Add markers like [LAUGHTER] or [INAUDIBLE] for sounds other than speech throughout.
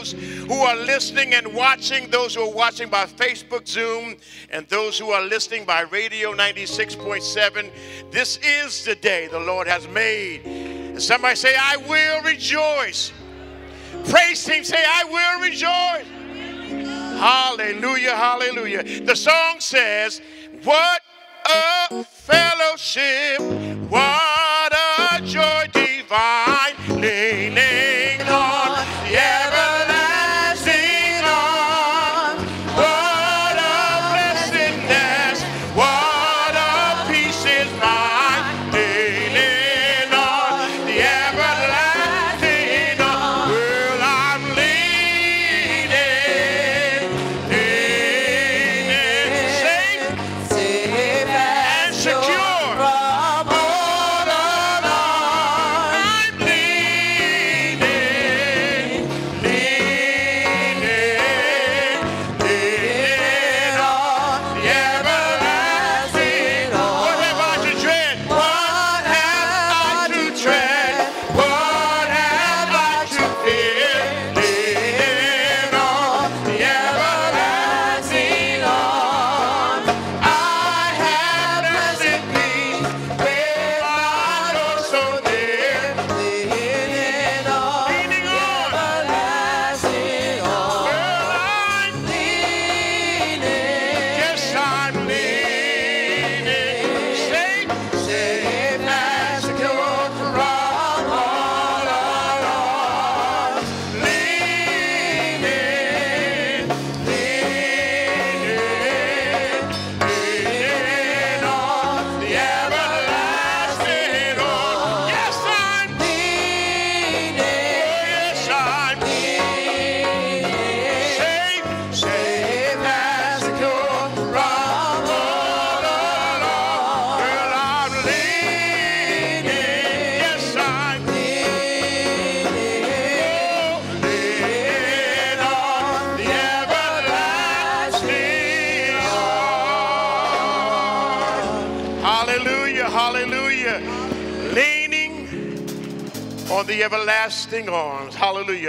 those who are listening and watching, those who are watching by Facebook, Zoom, and those who are listening by Radio 96.7. This is the day the Lord has made. And somebody say, I will rejoice. Praise Him, say, I will rejoice. Hallelujah, hallelujah. The song says, What a fellowship, what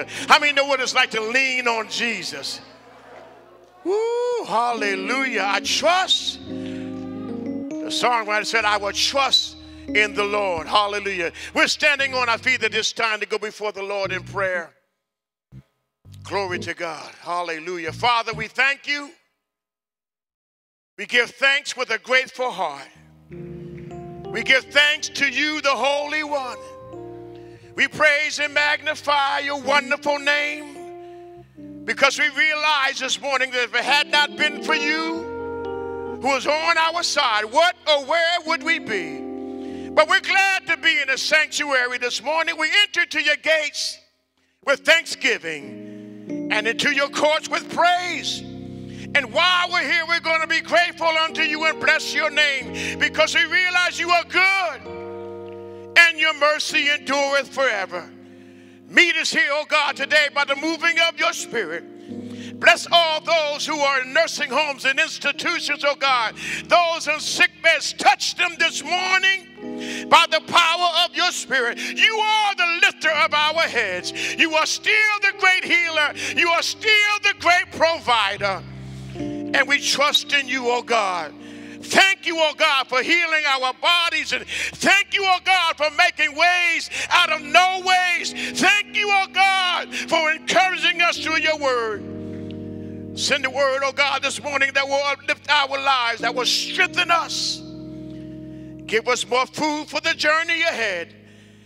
Hallelujah. How many know what it's like to lean on Jesus? Woo, hallelujah. I trust. The songwriter said, I will trust in the Lord. Hallelujah. We're standing on our feet at this time to go before the Lord in prayer. Glory to God. Hallelujah. Father, we thank you. We give thanks with a grateful heart. We give thanks to you, the Holy One. We praise and magnify your wonderful name because we realize this morning that if it had not been for you who was on our side, what or where would we be? But we're glad to be in a sanctuary this morning. We enter to your gates with thanksgiving and into your courts with praise. And while we're here, we're going to be grateful unto you and bless your name because we realize you are good and your mercy endureth forever. Meet us here, oh God, today by the moving of your spirit. Bless all those who are in nursing homes and institutions, oh God. Those in sick beds, touch them this morning by the power of your spirit. You are the lifter of our heads. You are still the great healer. You are still the great provider. And we trust in you, oh God. Thank you, oh God, for healing our bodies. And thank you, oh God, for making ways out of no ways. Thank you, oh God, for encouraging us through your word. Send the word, oh God, this morning that will uplift our lives, that will strengthen us. Give us more food for the journey ahead.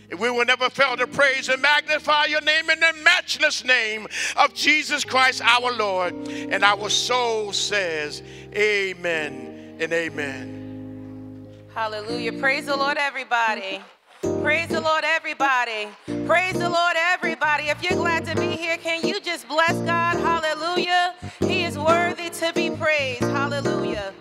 And we will never fail to praise and magnify your name in the matchless name of Jesus Christ our Lord. And our soul says, Amen and amen. Hallelujah. Praise the Lord, everybody. Praise the Lord, everybody. Praise the Lord, everybody. If you're glad to be here, can you just bless God? Hallelujah. He is worthy to be praised. Hallelujah.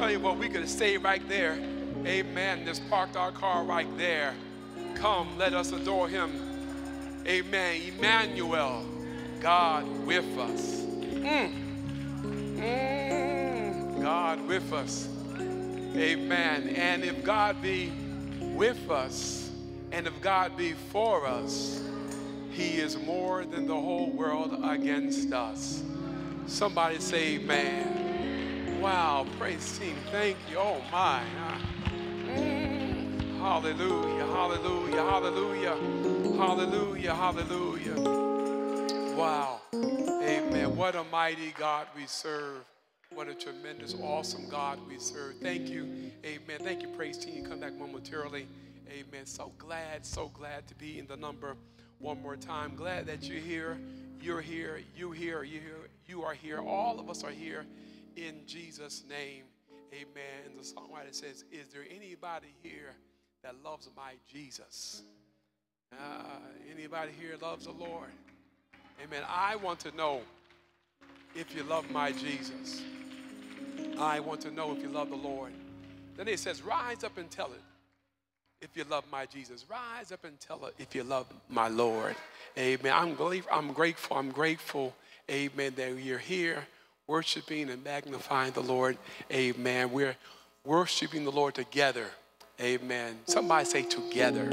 Telling you what, we could stayed right there. Amen. Just parked our car right there. Come, let us adore him. Amen. Emmanuel, God with us. Mm. Mm. God with us. Amen. And if God be with us, and if God be for us, he is more than the whole world against us. Somebody say, amen. Wow, praise team. Thank you. Oh my. Hallelujah, hallelujah, hallelujah, hallelujah, hallelujah. Wow. Amen. What a mighty God we serve. What a tremendous, awesome God we serve. Thank you. Amen. Thank you, praise team. Come back momentarily. Amen. So glad, so glad to be in the number one more time. Glad that you're here. You're here. You here. You here. You are here. All of us are here in Jesus' name. Amen. And the songwriter says, Is there anybody here that loves my Jesus? Uh, anybody here loves the Lord? Amen. I want to know if you love my Jesus. I want to know if you love the Lord. Then it says, Rise up and tell it if you love my Jesus. Rise up and tell it if you love my Lord. Amen. I'm, grateful. I'm grateful. I'm grateful. Amen. That you're here worshiping and magnifying the Lord. Amen. We're worshiping the Lord together. Amen. Somebody say together.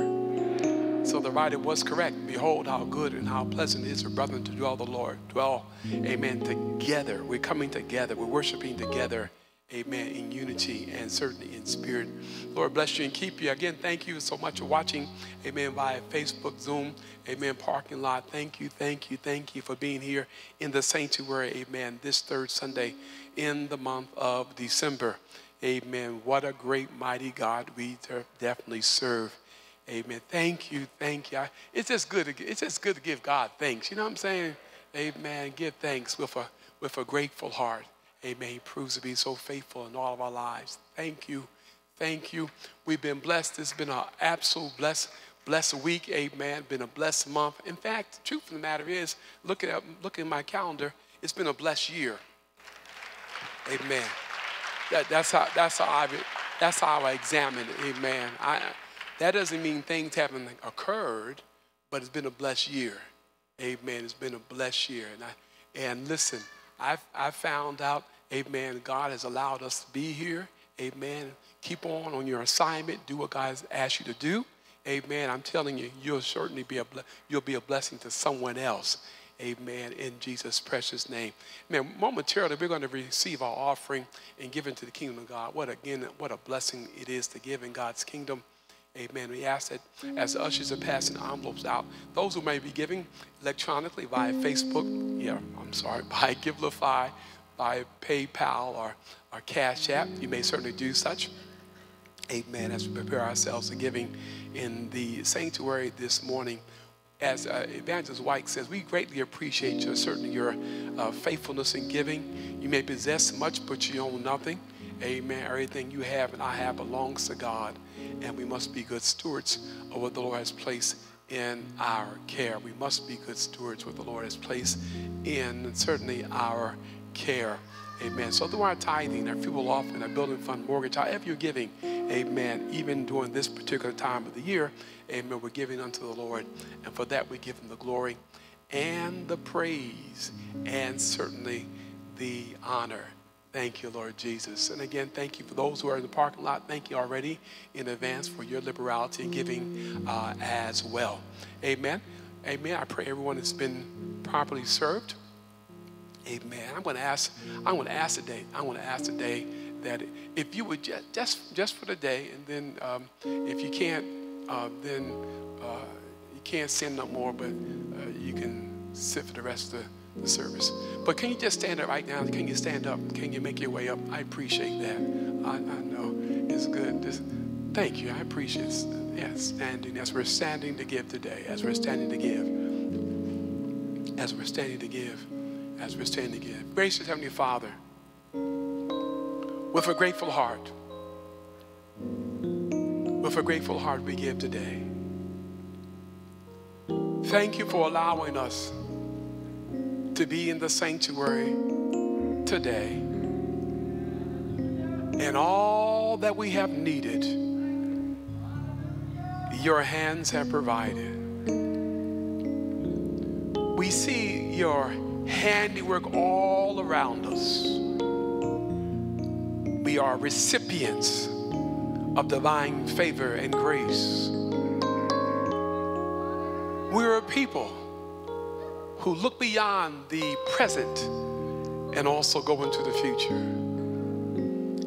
So the writer was correct. Behold, how good and how pleasant it is for brethren to dwell the Lord. Dwell, amen, together. We're coming together. We're worshiping together. Amen. In unity and certainly in spirit. Lord bless you and keep you. Again, thank you so much for watching. Amen. Via Facebook, Zoom. Amen. Parking lot. Thank you, thank you, thank you for being here in the sanctuary. Amen. This third Sunday in the month of December. Amen. What a great, mighty God we definitely serve. Amen. Thank you. Thank you. It's just good. To, it's just good to give God thanks. You know what I'm saying? Amen. Give thanks with a with a grateful heart. Amen. He proves to be so faithful in all of our lives. Thank you. Thank you. We've been blessed. It's been an absolute blessed, blessed week. Amen. Been a blessed month. In fact, the truth of the matter is, looking at looking at my calendar, it's been a blessed year. Amen. That, that's how that's how I that's how I examine it. Amen. I, that doesn't mean things haven't occurred, but it's been a blessed year. Amen. It's been a blessed year. And I and listen, I I found out, Amen, God has allowed us to be here. Amen. Keep on on your assignment. Do what God has asked you to do. Amen. I'm telling you, you'll certainly be a you'll be a blessing to someone else. Amen. In Jesus' precious name. Man, momentarily we're going to receive our offering and give into the kingdom of God. What again, what a blessing it is to give in God's kingdom. Amen. We ask that as the ushers are passing envelopes out, those who may be giving electronically via Facebook, yeah, I'm sorry, [LAUGHS] by Givelify, by PayPal or, or Cash App, you may certainly do such. Amen. As we prepare ourselves for giving in the sanctuary this morning, as uh, Evangelist White says, we greatly appreciate your certainly your uh, faithfulness in giving. You may possess much, but you own nothing. Amen. Everything you have and I have belongs to God, and we must be good stewards of what the Lord has placed in our care. We must be good stewards of what the Lord has placed in certainly our care. Amen. So through our tithing, our fuel offering, our building fund, mortgage, however you're giving, amen, even during this particular time of the year, amen, we're giving unto the Lord. And for that, we give him the glory and the praise and certainly the honor. Thank you, Lord Jesus. And again, thank you for those who are in the parking lot. Thank you already in advance for your liberality and giving uh, as well. Amen. Amen. I pray everyone has been properly served. Amen. I'm going to ask. I'm going to ask today. I'm going to ask today that if you would just just, just for the day, and then um, if you can't, uh, then uh, you can't send no more, but uh, you can sit for the rest of the the service. But can you just stand up right now? Can you stand up? Can you make your way up? I appreciate that. I, I know it's good. Just, thank you. I appreciate it. Yes, standing as we're standing to give today, as we're standing to give, as we're standing to give, as we're standing to give. Gracious Heavenly Father, with a grateful heart, with a grateful heart we give today. Thank you for allowing us to be in the sanctuary today. And all that we have needed, your hands have provided. We see your handiwork all around us. We are recipients of divine favor and grace. We're a people who look beyond the present and also go into the future.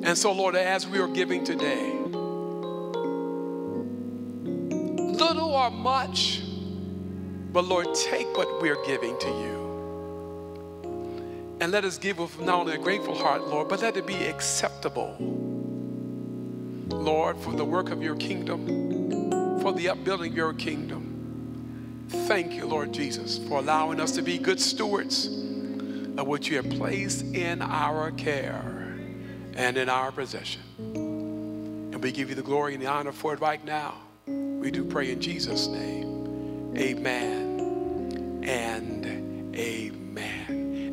And so, Lord, as we are giving today, little or much, but Lord, take what we're giving to you. And let us give with not only a grateful heart, Lord, but let it be acceptable, Lord, for the work of your kingdom, for the upbuilding of your kingdom. Thank you, Lord Jesus, for allowing us to be good stewards of what you have placed in our care and in our possession. And we give you the glory and the honor for it right now. We do pray in Jesus' name. Amen and amen.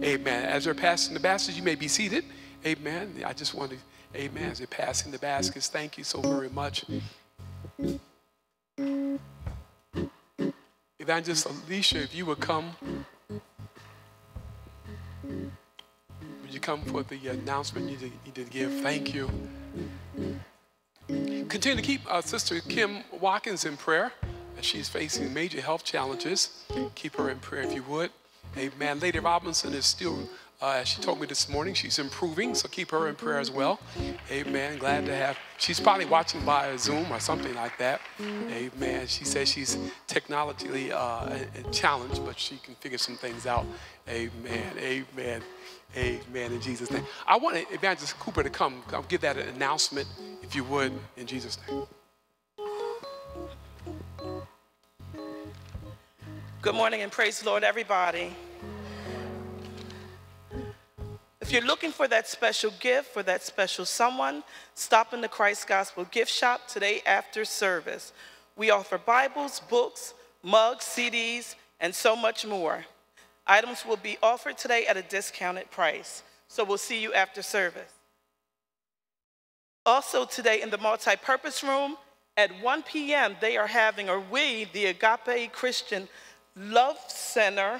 Amen. As they're passing the baskets, you may be seated. Amen. I just want to, amen. As they're passing the baskets, thank you so very much. Evangelist Alicia, if you would come. Would you come for the announcement you did, give? Thank you. Continue to keep uh, Sister Kim Watkins in prayer as she's facing major health challenges. Keep her in prayer if you would. Amen. Lady Robinson is still uh, she told me this morning she's improving, so keep her in prayer as well. Amen. Glad to have. She's probably watching by Zoom or something like that. Amen. She says she's technologically uh, challenged, but she can figure some things out. Amen. Amen. Amen. In Jesus' name. I want Evangelist Cooper to come, come give that an announcement, if you would, in Jesus' name. Good morning and praise the Lord, everybody. If you're looking for that special gift for that special someone, stop in the Christ Gospel gift shop today after service. We offer Bibles, books, mugs, CDs, and so much more. Items will be offered today at a discounted price. So we'll see you after service. Also today in the multi-purpose room at 1 p.m. they are having, or we, the Agape Christian Love Center,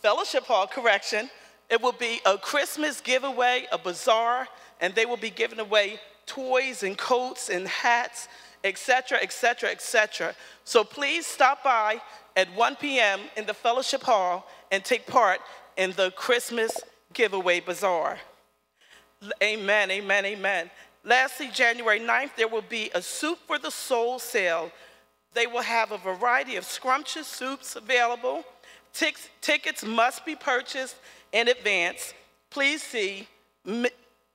Fellowship Hall, correction, it will be a Christmas giveaway, a bazaar, and they will be giving away toys and coats and hats, etc., etc., etc. So please stop by at 1 p.m. in the fellowship hall and take part in the Christmas giveaway bazaar. Amen, amen, amen. Lastly, January 9th, there will be a Soup for the Soul sale. They will have a variety of scrumptious soups available. tickets must be purchased in advance, please see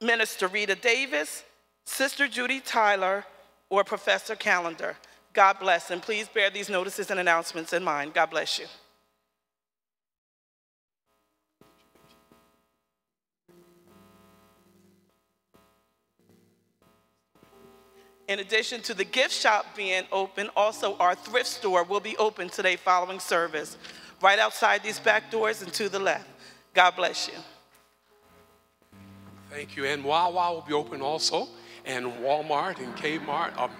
Minister Rita Davis, Sister Judy Tyler, or Professor Calendar. God bless, and please bear these notices and announcements in mind. God bless you. In addition to the gift shop being open, also our thrift store will be open today following service, right outside these back doors and to the left. God bless you. Thank you. And Wawa will be open also, and Walmart and Kmart. Um,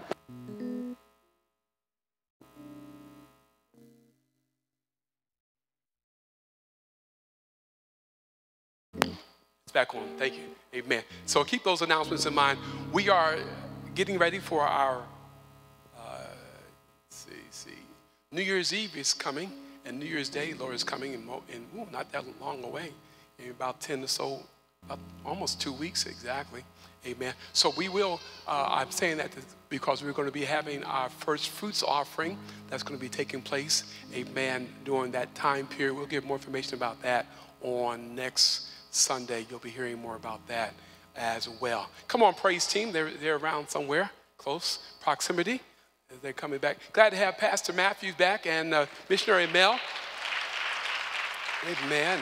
It's back on. Thank you. Amen. So keep those announcements in mind. We are getting ready for our uh, see, see. New Year's Eve is coming, and New Year's Day, Lord, is coming in, in ooh, not that long away, in about 10 or so, almost two weeks exactly. Amen. So we will, uh, I'm saying that because we're going to be having our first fruits offering that's going to be taking place, amen, during that time period. We'll give more information about that on next Sunday. You'll be hearing more about that as well. Come on, praise team. They're, they're around somewhere, close proximity. They're coming back. Glad to have Pastor Matthews back and uh, Missionary Mel. Amen.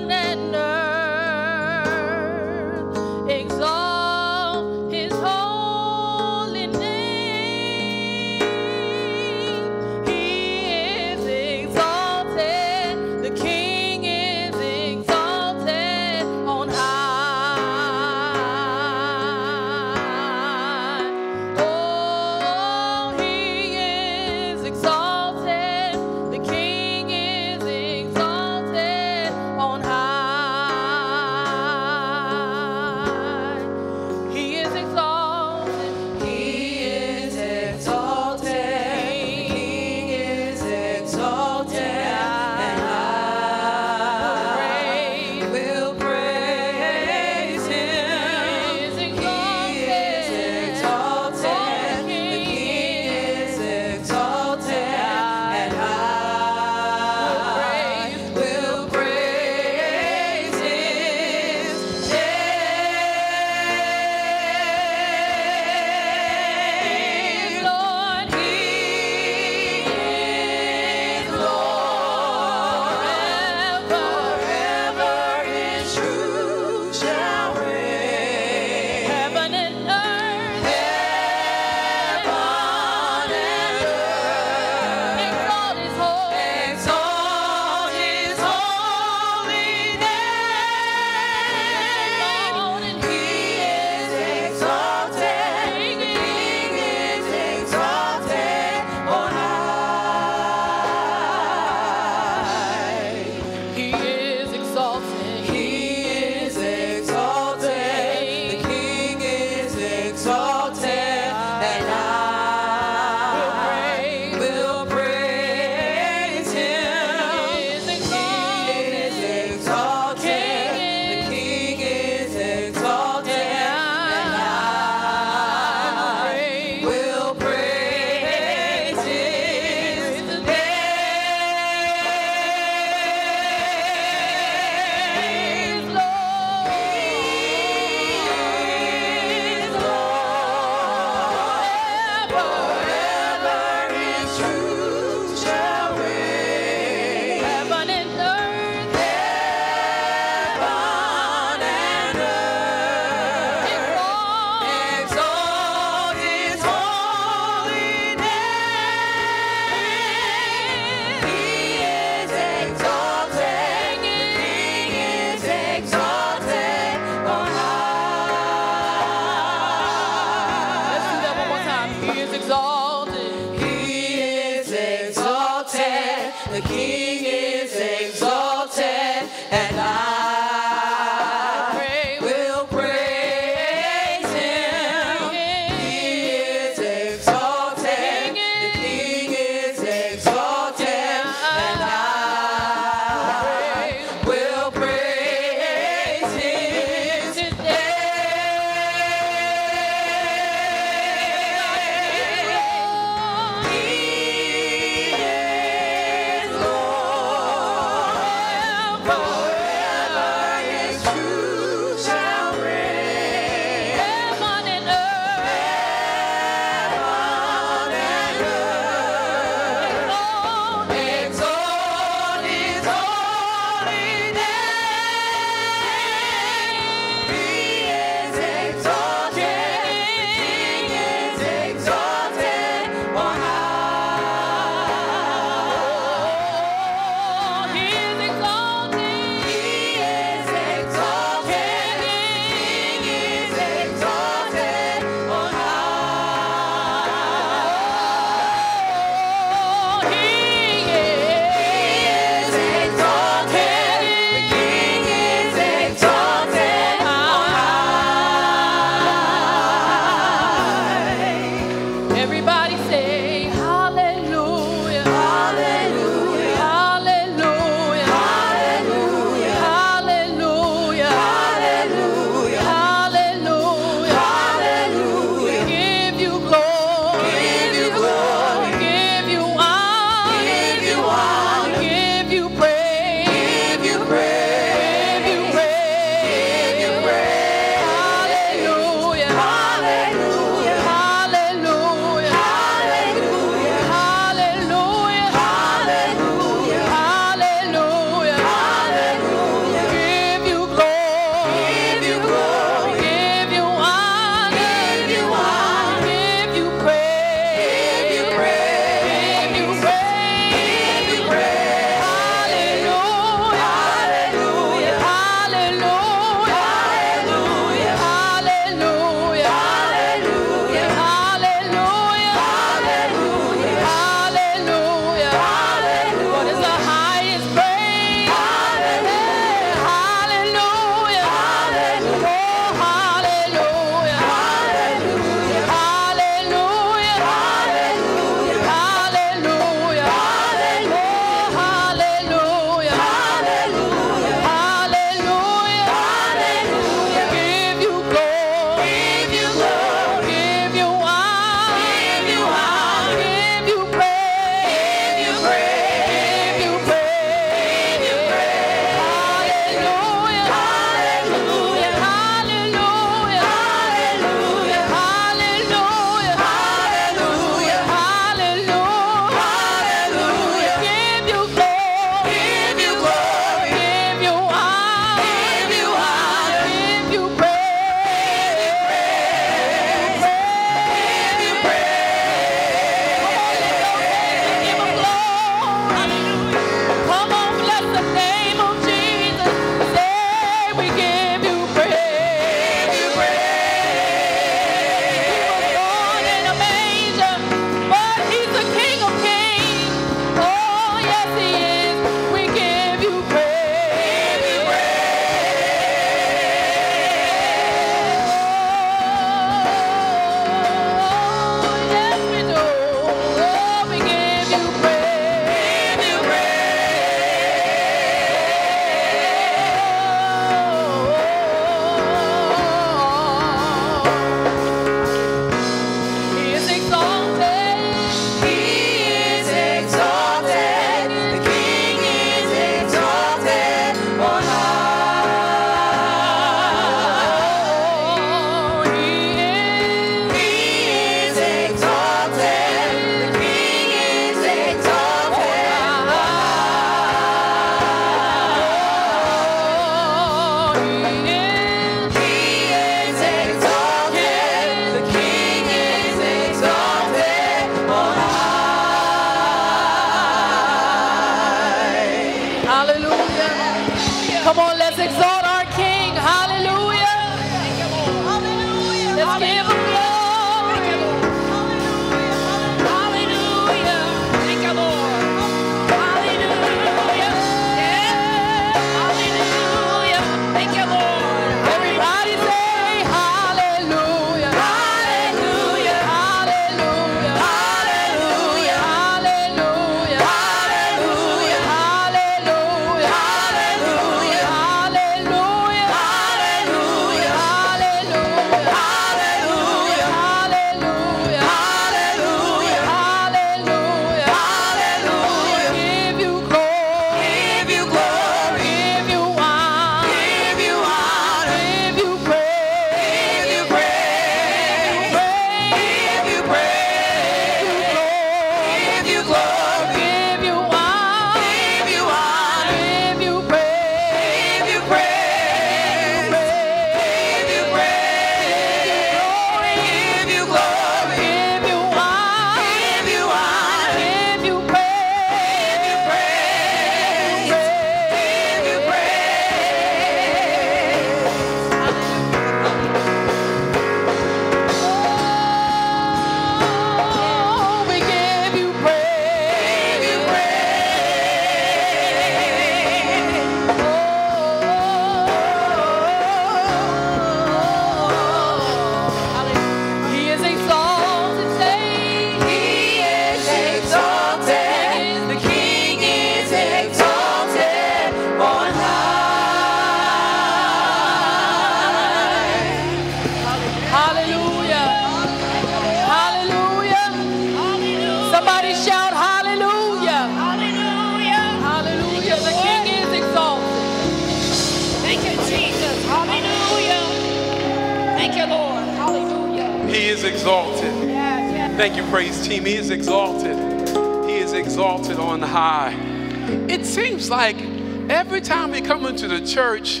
Church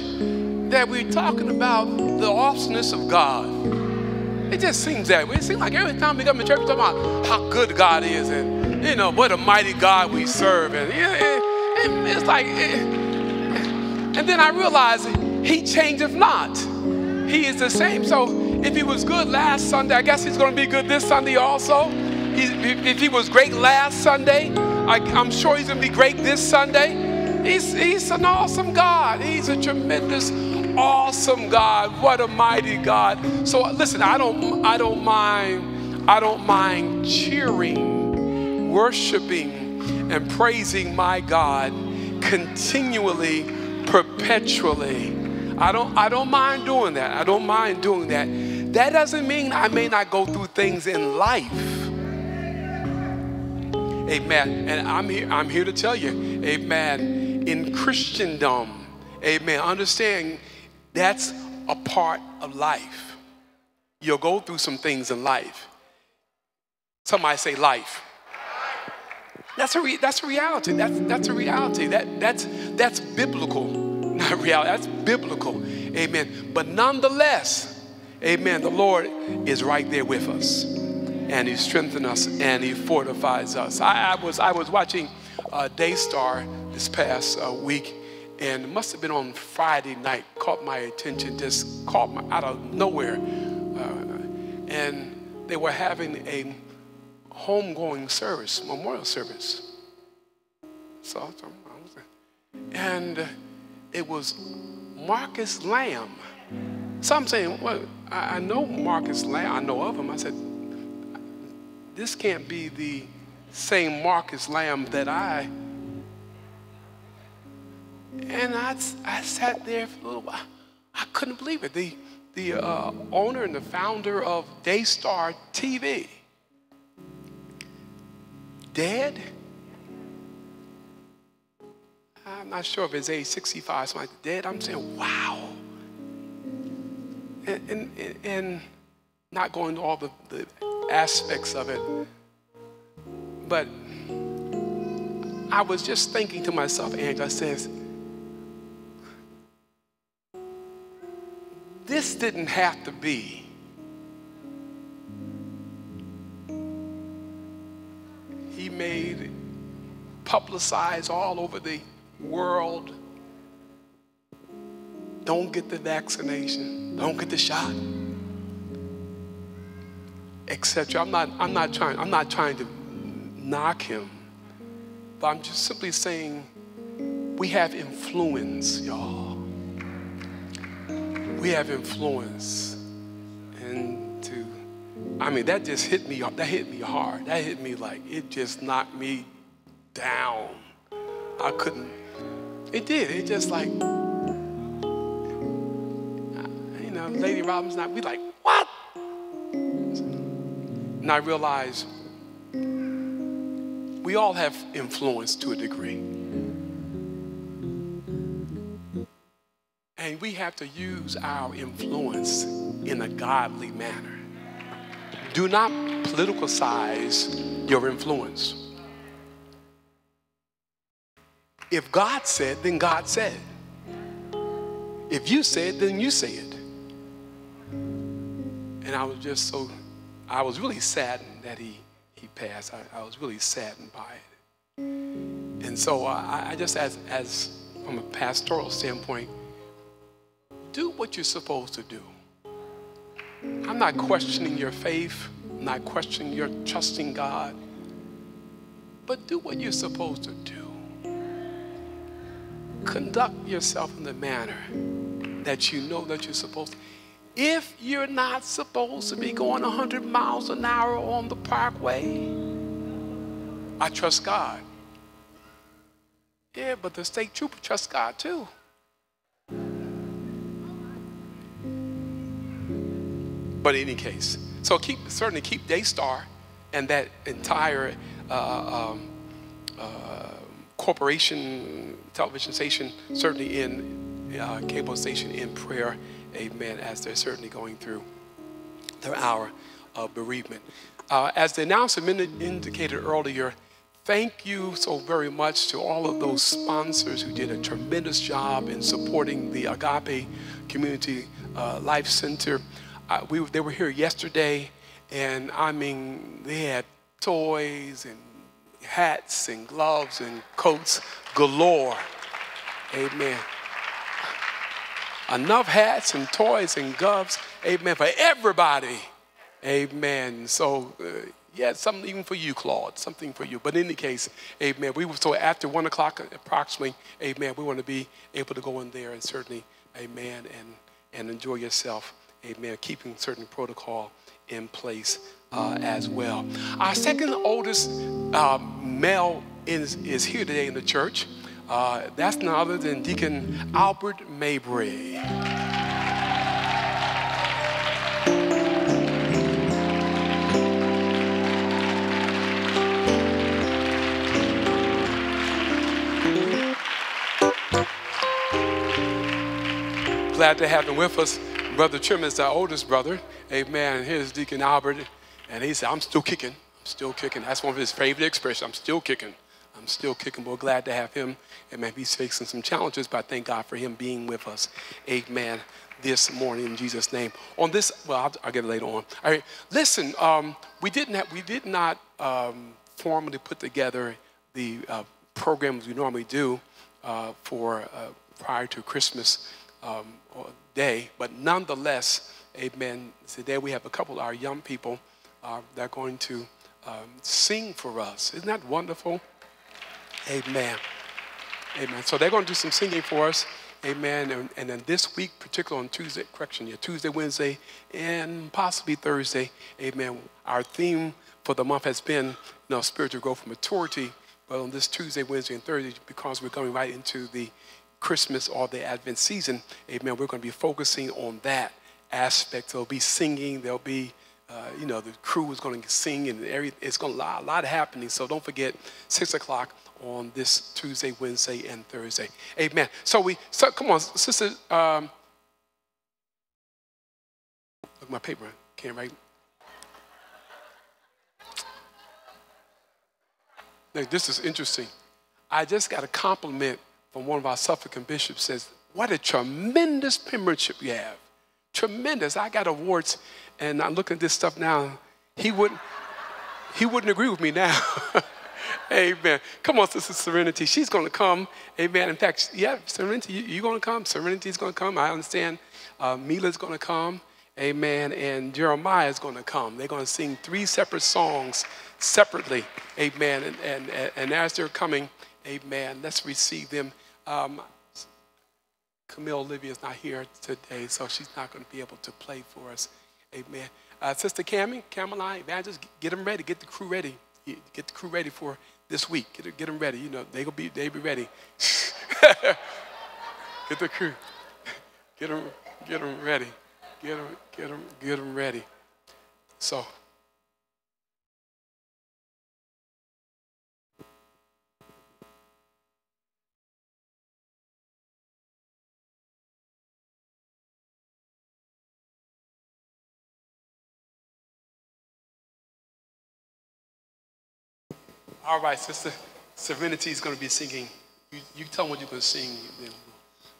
that we're talking about the awesomeness of God. It just seems that way. It seems like every time we come to church, we're talking about how good God is and, you know, what a mighty God we serve. And it, it- it's like, and then I realize he changeth not. He is the same. So if he was good last Sunday, I guess he's going to be good this Sunday also. If if he was great last Sunday, I, I'm sure he's going to be great this Sunday. He's, he's an awesome God. He's a tremendous, awesome God. What a mighty God. So uh, listen, I don't, I don't mind, I don't mind cheering, worshiping, and praising my God continually, perpetually. I don't, I don't mind doing that. I don't mind doing that. That doesn't mean I may not go through things in life. Amen. And I'm here, I'm here to tell you, amen, in Christendom, amen, understand that's a part of life. You'll go through some things in life. Somebody say life. That's a, that's a reality. That's, that's a reality. That, that's, that's biblical. [LAUGHS] Not reality, that's biblical. Amen. But nonetheless, amen, the Lord is right there with us. And He strengthens us and He fortifies us. I, I was, I was watching uh, Daystar this past uh, week, and must have been on Friday night, caught my attention, just caught my out of nowhere. Uh, and they were having a homegoing service, memorial service. So, and it was Marcus Lamb. So I'm saying, well, I, I know Marcus Lamb, I know of him. I said, this can't be the same Marcus Lamb that I. And I, I sat there for a little while. I couldn't believe it. The, the uh, owner and the founder of Daystar TV dead. I'm not sure if it's age 65, something like dead. I'm saying, wow. And, and, and- not going to all the, the aspects of it, but I was just thinking to myself, Angela says, this didn't have to be. He made publicized all over the world don't get the vaccination, don't get the shot, etc. I'm not, I'm not trying, I'm not trying to knock him, but I'm just simply saying we have influence, y'all. We have influence. And to, I mean, that just hit me, up, that hit me hard. That hit me like, it just knocked me down. I couldn't, it did. It just like, you know, Lady Robinson, I'd like, what? And I realized we all have influence to a degree. We have to use our influence in a godly manner. Do not politicize your influence. If God said, then God said. If you said, then you say it. And I was just so, I was really saddened that he, he passed. I, I was really saddened by it. And so I, I just, as, as from a pastoral standpoint, do what you're supposed to do. I'm not questioning your faith, I'm not questioning your trusting God, but do what you're supposed to do. Conduct yourself in the manner that you know that you're supposed to. If you're not supposed to be going 100 miles an hour on the parkway, I trust God. Yeah, but the state trooper trusts God too. But in any case, so keep certainly keep Daystar and that entire uh, um, uh, corporation television station certainly in uh, cable station in prayer, amen, as they're certainly going through their hour of bereavement. Uh, as the announcement indicated earlier, thank you so very much to all of those sponsors who did a tremendous job in supporting the Agape Community uh, Life Center. Uh, we, they were here yesterday, and I mean, they had toys and hats and gloves and coats galore. Amen. Enough hats and toys and gloves, amen, for everybody. Amen. So, uh, yeah, something even for you, Claude, something for you. But in any case, amen. We so after one o'clock approximately, amen, we want to be able to go in there and certainly, amen, and, and enjoy yourself, amen, keeping certain protocol in place uh, as well. Our second oldest uh, male is, is here today in the church. Uh, that's none other than Deacon Albert Mabry. Glad to have him with us. Brother Trim is our oldest brother. Amen. Here's Deacon Albert. And he said, I'm still kicking. I'm still kicking. That's one of his favorite expressions. I'm still kicking. I'm still kicking. We're glad to have him. Amen. He's facing some challenges, but I thank God for him being with us. Amen. This morning in Jesus' name. On this, well, I'll, I'll get it later on. All right. Listen, um, we didn't have, we did not um, formally put together the uh, programs we normally do uh, for uh, prior to Christmas um, day, but nonetheless, amen. Today we have a couple of our young people uh, that are going to um, sing for us. Isn't that wonderful? Amen. Amen. So they're going to do some singing for us. Amen. And, and then this week, particularly on Tuesday, correction, yeah, Tuesday, Wednesday, and possibly Thursday, amen. Our theme for the month has been, you know, spiritual growth and maturity. But on this Tuesday, Wednesday, and Thursday, because we're coming right into the Christmas or the Advent season, amen, we're going to be focusing on that aspect. There'll be singing, there'll be, uh, you know, the crew is going to sing, and every, it's going to a lot, a lot happening. So don't forget, 6 o'clock on this Tuesday, Wednesday, and Thursday. Amen. So we, so come on, sister, um, look at my paper, can't write. Now, this is interesting. I just got a compliment from one of our Suffolk bishops says, what a tremendous penmanship you have. Tremendous. I got awards and I'm looking at this stuff now. He wouldn't, he wouldn't agree with me now. [LAUGHS] Amen. Come on, Sister Serenity. She's going to come. Amen. In fact, yeah, Serenity, you, you going to come. Serenity's going to come. I understand. Uh, Mila's going to come. Amen. And Jeremiah is going to come. They're going to sing three separate songs separately. Amen. And, and, and as they're coming, amen, let's receive them. Um, Camille Olivia is not here today, so she's not going to be able to play for us. Amen. Uh, Sister Cammy, Cameline, Evangelist, get them ready. Get the crew ready. Get the crew ready for this week. Get, get them ready. You know, they will be, they be ready. [LAUGHS] get the crew. Get them, get them ready. Get them, get them, get them ready. So. All right, Sister Serenity is going to be singing. You, you tell them what you're going to sing.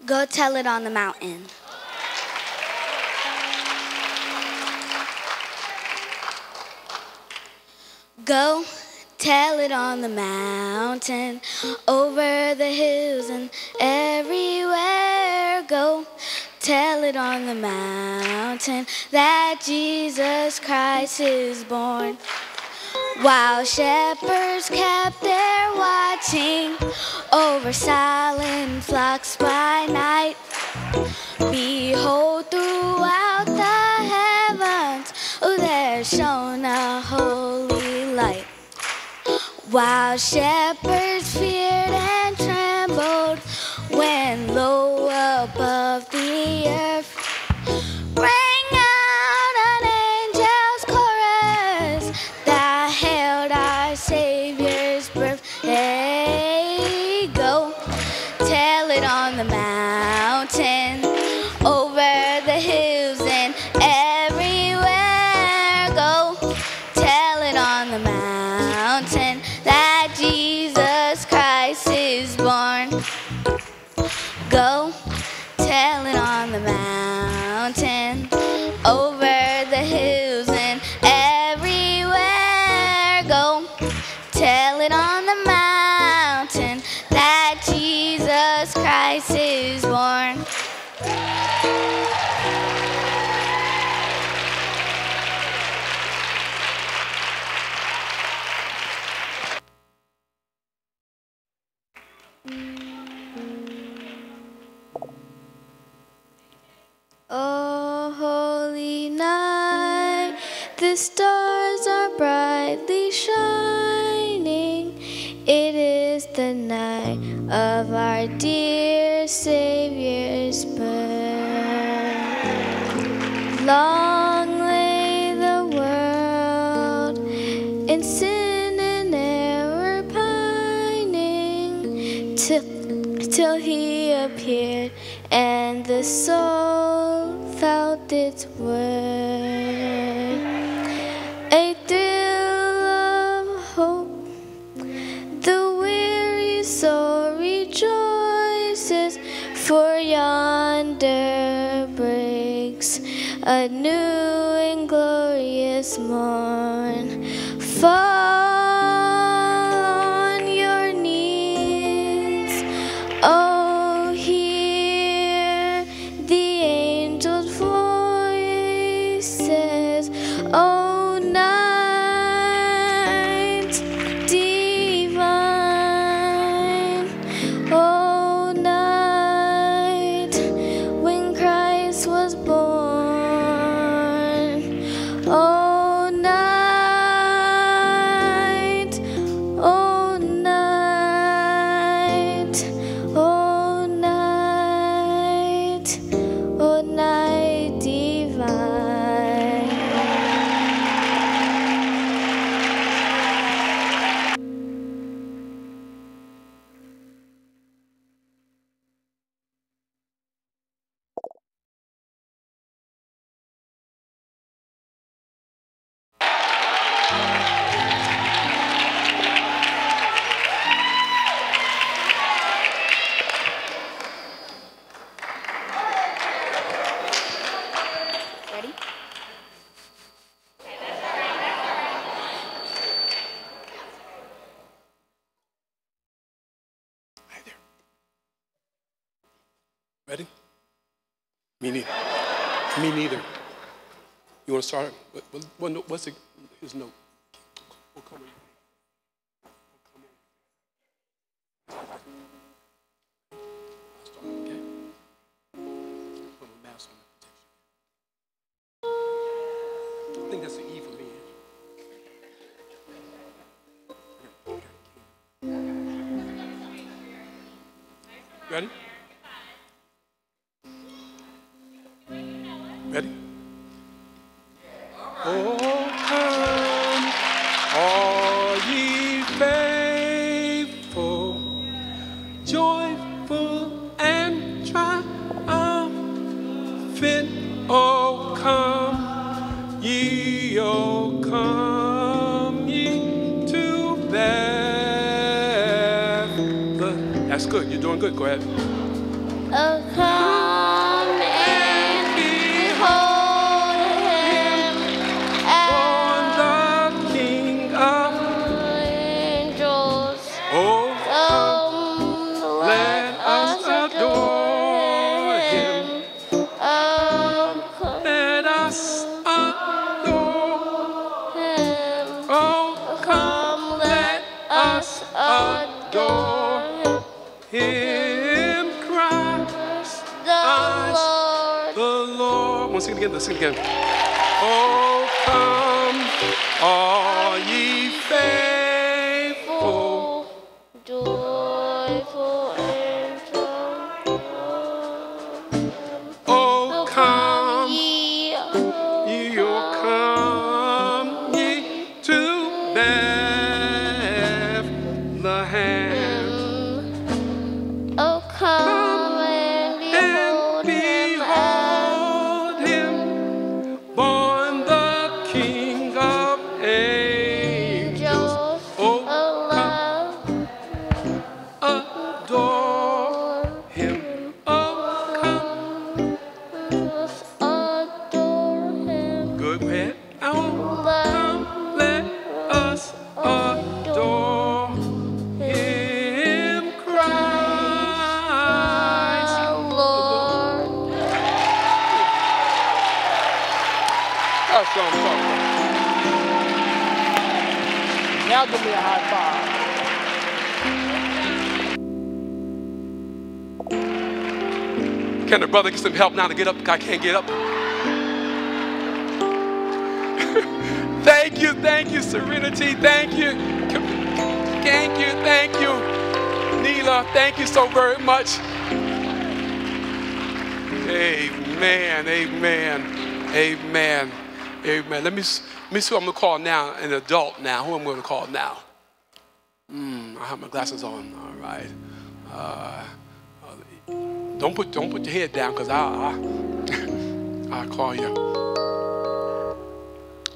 Go tell it on the mountain. Go tell it on the mountain, over the hills and everywhere. Go tell it on the mountain that Jesus Christ is born. While shepherds kept their watching over silent flocks by night, behold, throughout the heavens, oh, there shone a holy light. While shepherds a new and glorious morn. Fall Me neither. Me neither. You want to start? What, what, what what's his note? Now give me a high five. Can the brother get some help now to get up? I can't get up. [LAUGHS] thank you, thank you, Serenity. Thank you. Thank you, thank you. Neela, thank you so very much. Amen, amen, amen, amen. Let me, let me see who I'm going to call now, an adult now. Who I'm going to call now? Mm, I have my glasses on. All right. Uh, don't put don't put your head down because I'll, I'll, [LAUGHS] I'll call you.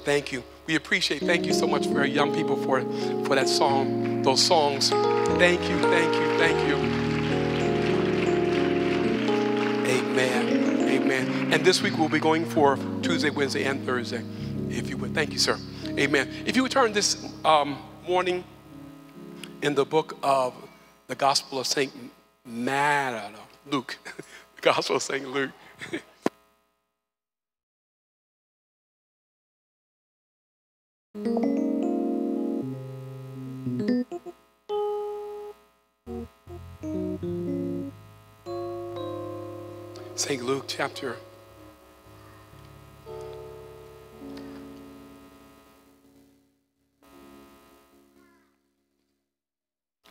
Thank you. We appreciate. Thank you so much for our young people for for that song, those songs. Thank you, thank you, thank you. And this week we'll be going for Tuesday, Wednesday, and Thursday. If you would. Thank you, sir. Amen. If you would turn this um, morning in the book of the Gospel of Matthew, Luke, [LAUGHS] the Gospel of Saint Luke. [LAUGHS] St. Luke chapter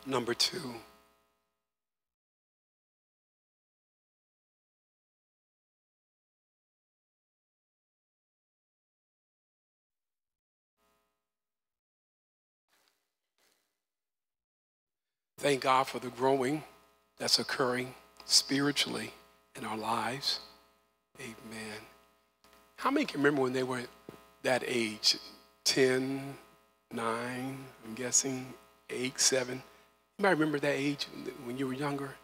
number two. Thank God for the growing that's occurring spiritually in our lives. Amen. How many can remember when they were that age? 10, 9, I'm guessing, 8, 7. You might remember that age when you were younger?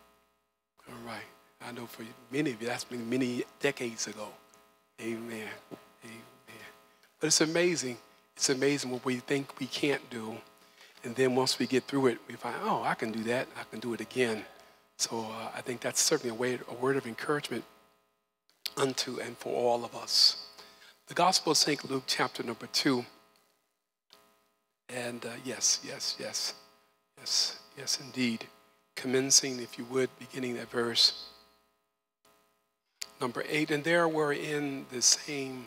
All right. I know for many of you, that's been many decades ago. Amen. Amen. But it's amazing. It's amazing what we think we can't do. And then once we get through it, we find, oh, I can do that. I can do it again. So uh, I think that's certainly a, way, a word of encouragement unto and for all of us. The Gospel of St. Luke, chapter number two. And uh, yes, yes, yes, yes, yes, indeed. Commencing, if you would, beginning that verse number eight. And there were in the same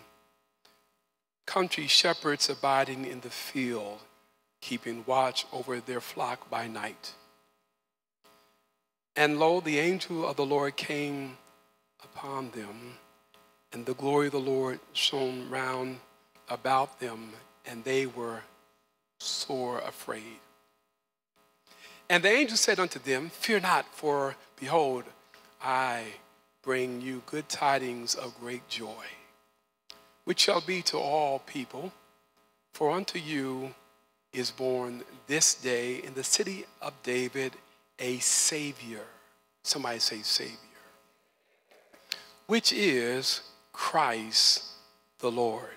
country shepherds abiding in the field, keeping watch over their flock by night. And lo, the angel of the Lord came upon them, and the glory of the Lord shone round about them, and they were sore afraid. And the angel said unto them, Fear not, for behold, I bring you good tidings of great joy, which shall be to all people. For unto you is born this day in the city of David a Savior. Somebody say, Savior. Which is Christ the Lord.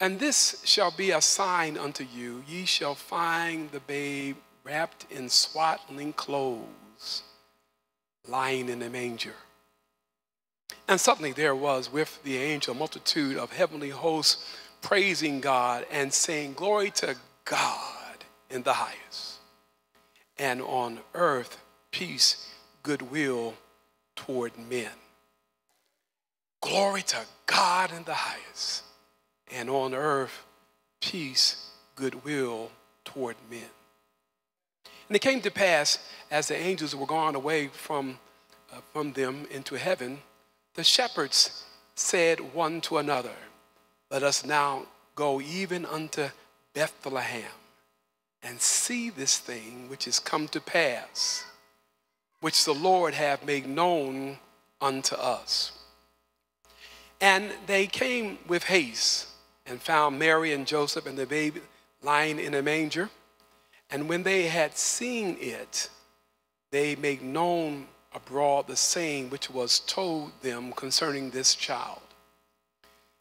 And this shall be a sign unto you ye shall find the babe wrapped in swaddling clothes, lying in a manger. And suddenly there was with the angel a multitude of heavenly hosts praising God and saying, Glory to God in the highest, and on earth peace, goodwill toward men. Glory to God in the highest, and on earth peace, goodwill toward men. And it came to pass, as the angels were gone away from, uh, from them into heaven, the shepherds said one to another, Let us now go even unto Bethlehem and see this thing which is come to pass, which the Lord hath made known unto us. And they came with haste and found Mary and Joseph and the baby lying in a manger. And when they had seen it, they made known abroad the saying which was told them concerning this child.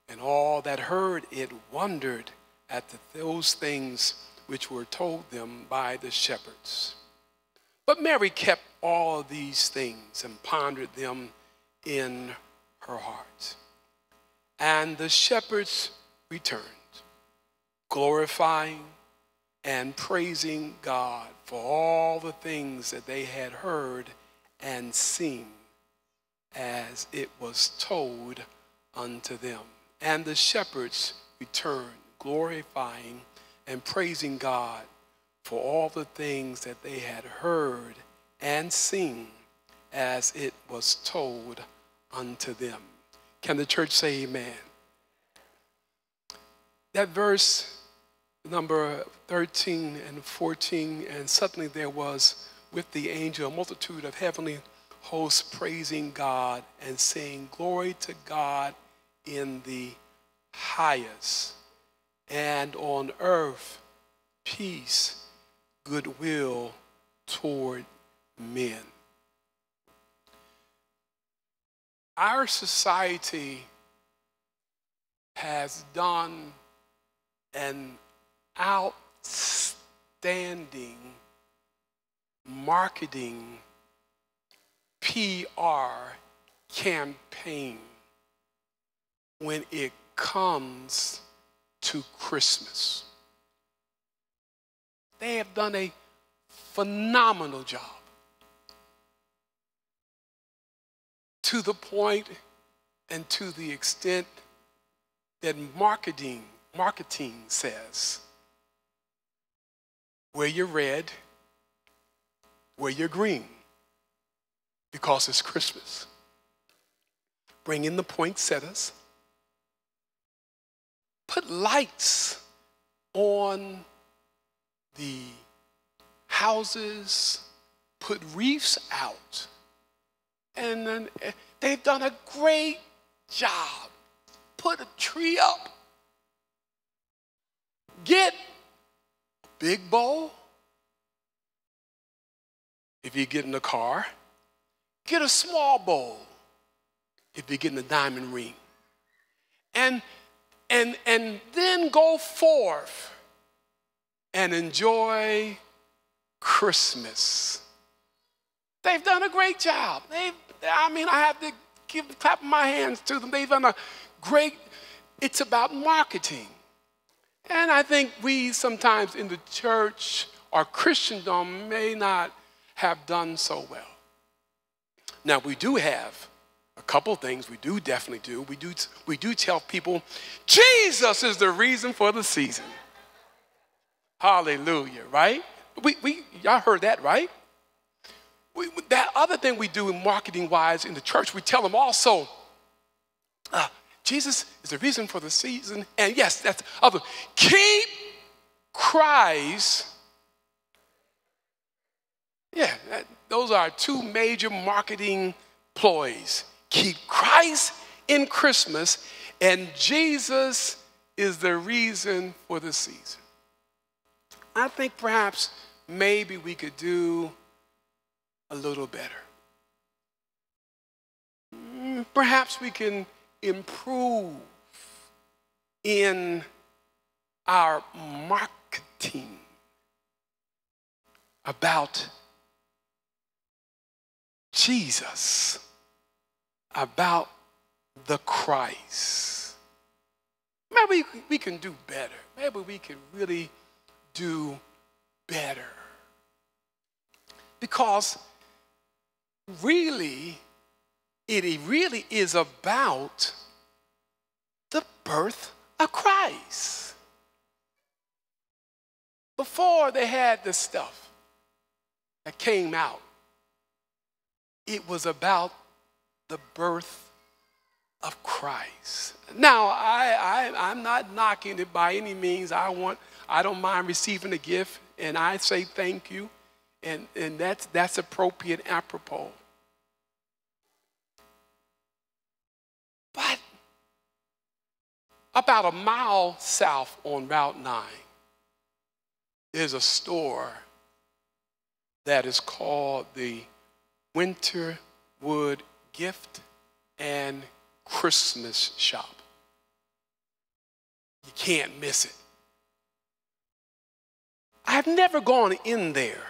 And all that heard it wondered at the, those things which were told them by the shepherds. But Mary kept all these things and pondered them in her heart. And the shepherds returned, glorifying and praising God for all the things that they had heard and seen as it was told unto them. And the shepherds returned, glorifying and praising God for all the things that they had heard and seen as it was told unto them. Can the church say amen? That verse number 13 and 14, and suddenly there was with the angel a multitude of heavenly hosts praising God and saying, Glory to God in the highest, and on earth peace, goodwill toward men. Our society has done an outstanding marketing PR campaign when it comes to Christmas. They have done a phenomenal job to the point and to the extent that marketing marketing says wear your red, wear your green, because it's Christmas. Bring in the poinsettias, put lights on the houses, put wreaths out, and then eh, they've done a great job. Put a tree up Get big bowl. If you get in the car, get a small bowl. If you get in the diamond ring. And and and then go forth and enjoy Christmas. They've done a great job. They I mean, I have to give clap my hands to them. They've done a great, it's about marketing. And I think we sometimes in the church or Christendom may not have done so well. Now, we do have a couple things we do definitely do. We do, we do tell people Jesus is the reason for the season. Hallelujah, right? We, we, y'all heard that, right? We, that other thing we do in marketing wise in the church, we tell them also, uh, Jesus is the reason for the season. And yes, that's other. Keep Christ. Yeah, that, those are two major marketing ploys. Keep Christ in Christmas, and Jesus is the reason for the season. I think perhaps maybe we could do a little better. Mm, Perhaps we can improve in our marketing about Jesus, about the Christ. Maybe we can do better. Maybe we can really do better. Because really, it really is about the birth of Christ. Before they had this stuff that came out, it was about the birth of Christ. Now, I, I, I'm not knocking it by any means. I want, I don't mind receiving a gift, and I say thank you, and, and that's, that's appropriate, apropos. But about a mile south on Route 9, there's a store that is called the Winterwood Gift and Christmas Shop. You can't miss it. I've never gone in there,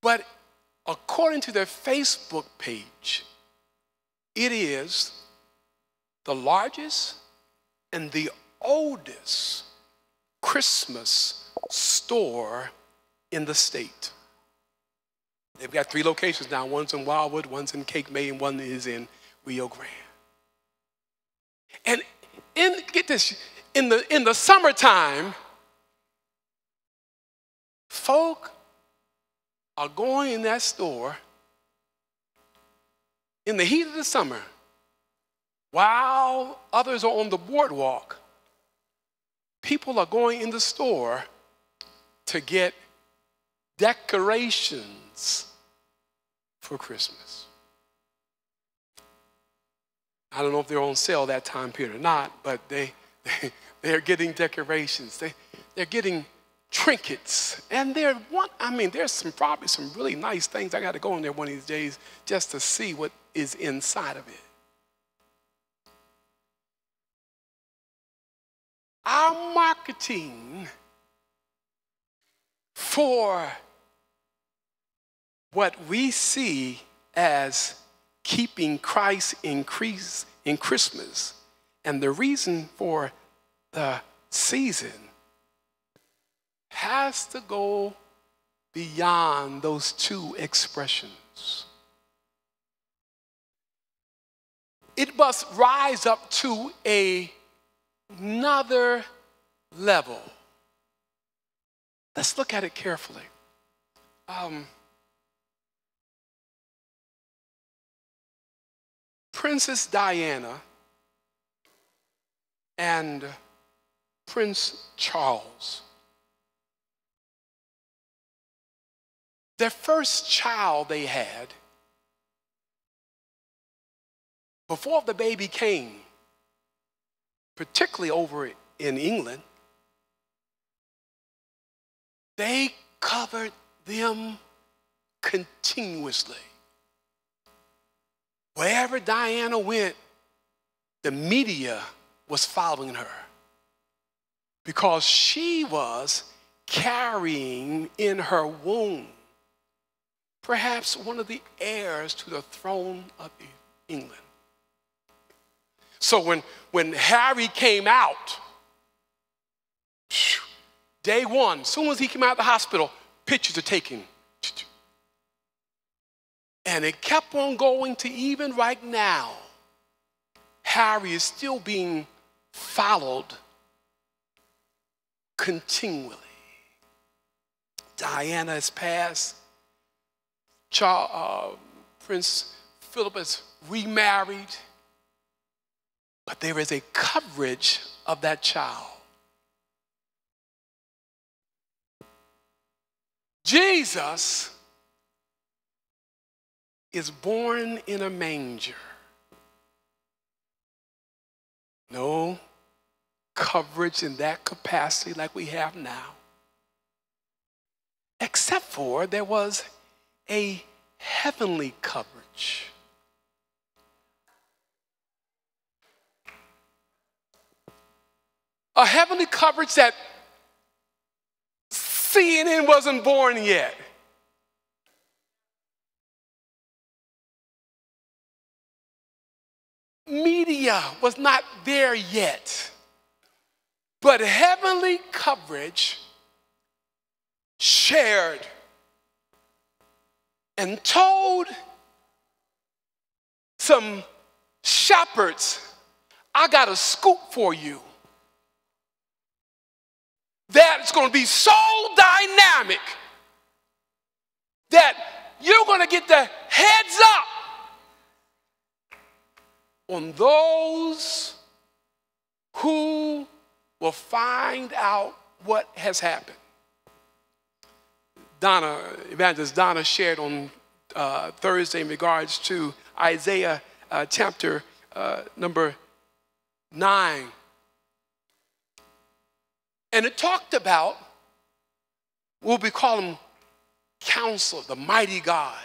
but according to their Facebook page, it is the largest and the oldest Christmas store in the state. They've got three locations now. One's in Wildwood, one's in Cape May, and one is in Rio Grande. And in get this, in the in the summertime, folk are going in that store in the heat of the summer while others are on the boardwalk. People are going in the store to get decorations for Christmas. I don't know if they're on sale that time period or not, but they, [LAUGHS] they, they're getting decorations. They, they're getting trinkets. And they're one, I mean, there's some probably some really nice things. I got to go in there one of these days just to see what is inside of it. Our marketing for what we see as keeping Christ increase in Christmas and the reason for the season has to go beyond those two expressions. It must rise up to a, another level. Let's look at it carefully. Um, Princess Diana and Prince Charles. Their first child they had, before the baby came, particularly over in England, they covered them continuously. Wherever Diana went, the media was following her because she was carrying in her womb perhaps one of the heirs to the throne of England. So when, when Harry came out, day one, as soon as he came out of the hospital, pictures are taken. And it kept on going to even right now. Harry is still being followed continually. Diana has passed. Charles, uh, Prince Philip is remarried. But there is a coverage of that child. Jesus is born in a manger. No coverage in that capacity like we have now. Except for there was a heavenly coverage. A heavenly coverage that CNN wasn't born yet. Media was not there yet. But heavenly coverage shared and told some shepherds, I got a scoop for you. That's going to be so dynamic that you're going to get the heads up on those who will find out what has happened. Donna, Evangelist Donna shared on uh, Thursday in regards to Isaiah uh, chapter uh, number nine. And it talked about what we call him counsel, the mighty God.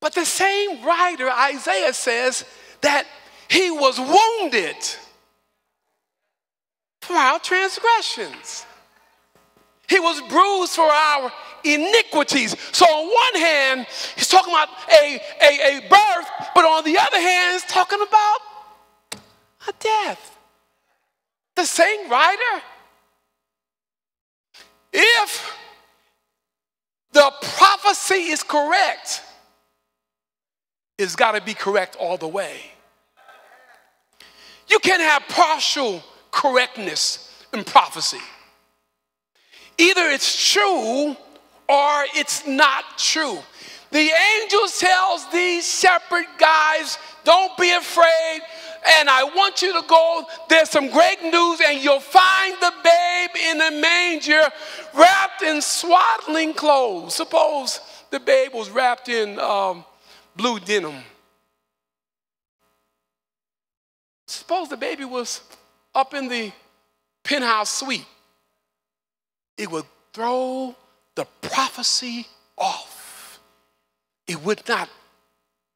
But the same writer, Isaiah, says that he was wounded for our transgressions. He was bruised for our iniquities. So, on one hand, he's talking about a, a, a birth, but on the other hand, he's talking about a death. The same writer. If the prophecy is correct, it's got to be correct all the way. You can't have partial correctness in prophecy. Either it's true or it's not true. The angel tells these shepherd guys, don't be afraid, and I want you to go. There's some great news, and you'll find the babe in a manger wrapped in swaddling clothes. Suppose the babe was wrapped in um, blue denim. Suppose the baby was up in the penthouse suite. It would throw the prophecy off. It would not,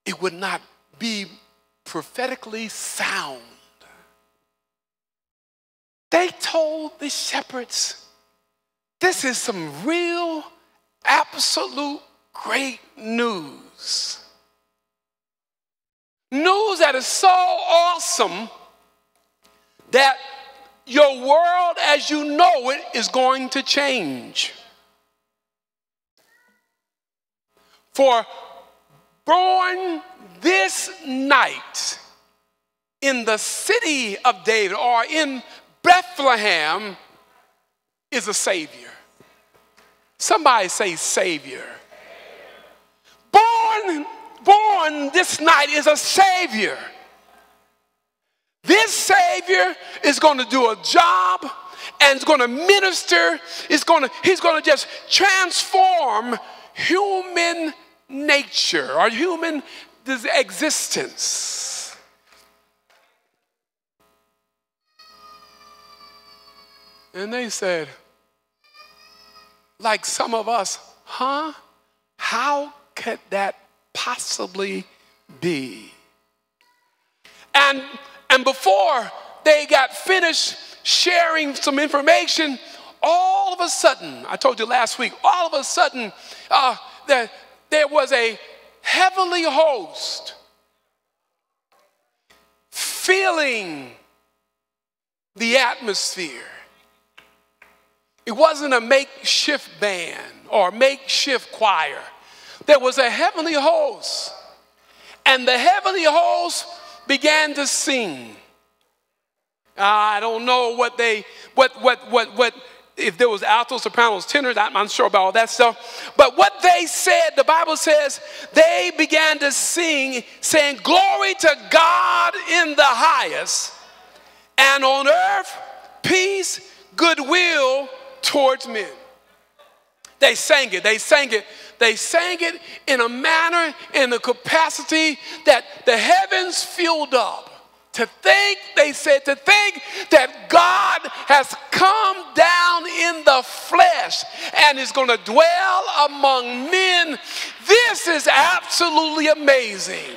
it would not be prophetically sound. They told the shepherds, this is some real, absolute great news. News that is so awesome that your world as you know it is going to change. For born this night in the city of David or in Bethlehem is a Savior. Somebody say, Savior. Born, born this night is a Savior. This Savior is going to do a job and is going to minister. Is going to, he's going to just transform human nature or human existence. And they said, like some of us, huh? How could that possibly be? And and before they got finished sharing some information, all of a sudden, I told you last week, all of a sudden, uh, the, there was a heavenly host filling the atmosphere. It wasn't a makeshift band or makeshift choir. There was a heavenly host, and the heavenly host began to sing. I don't know what they, what, what, what, what, if there was alto, sopranos, tenors, I'm not sure about all that stuff. But what they said, the Bible says, they began to sing, saying, Glory to God in the highest, and on earth, peace, goodwill towards men. They sang it, they sang it, they sang it in a manner, in a capacity that the heavens filled up. To think, they said, to think that God has come down in the flesh and is going to dwell among men, this is absolutely amazing.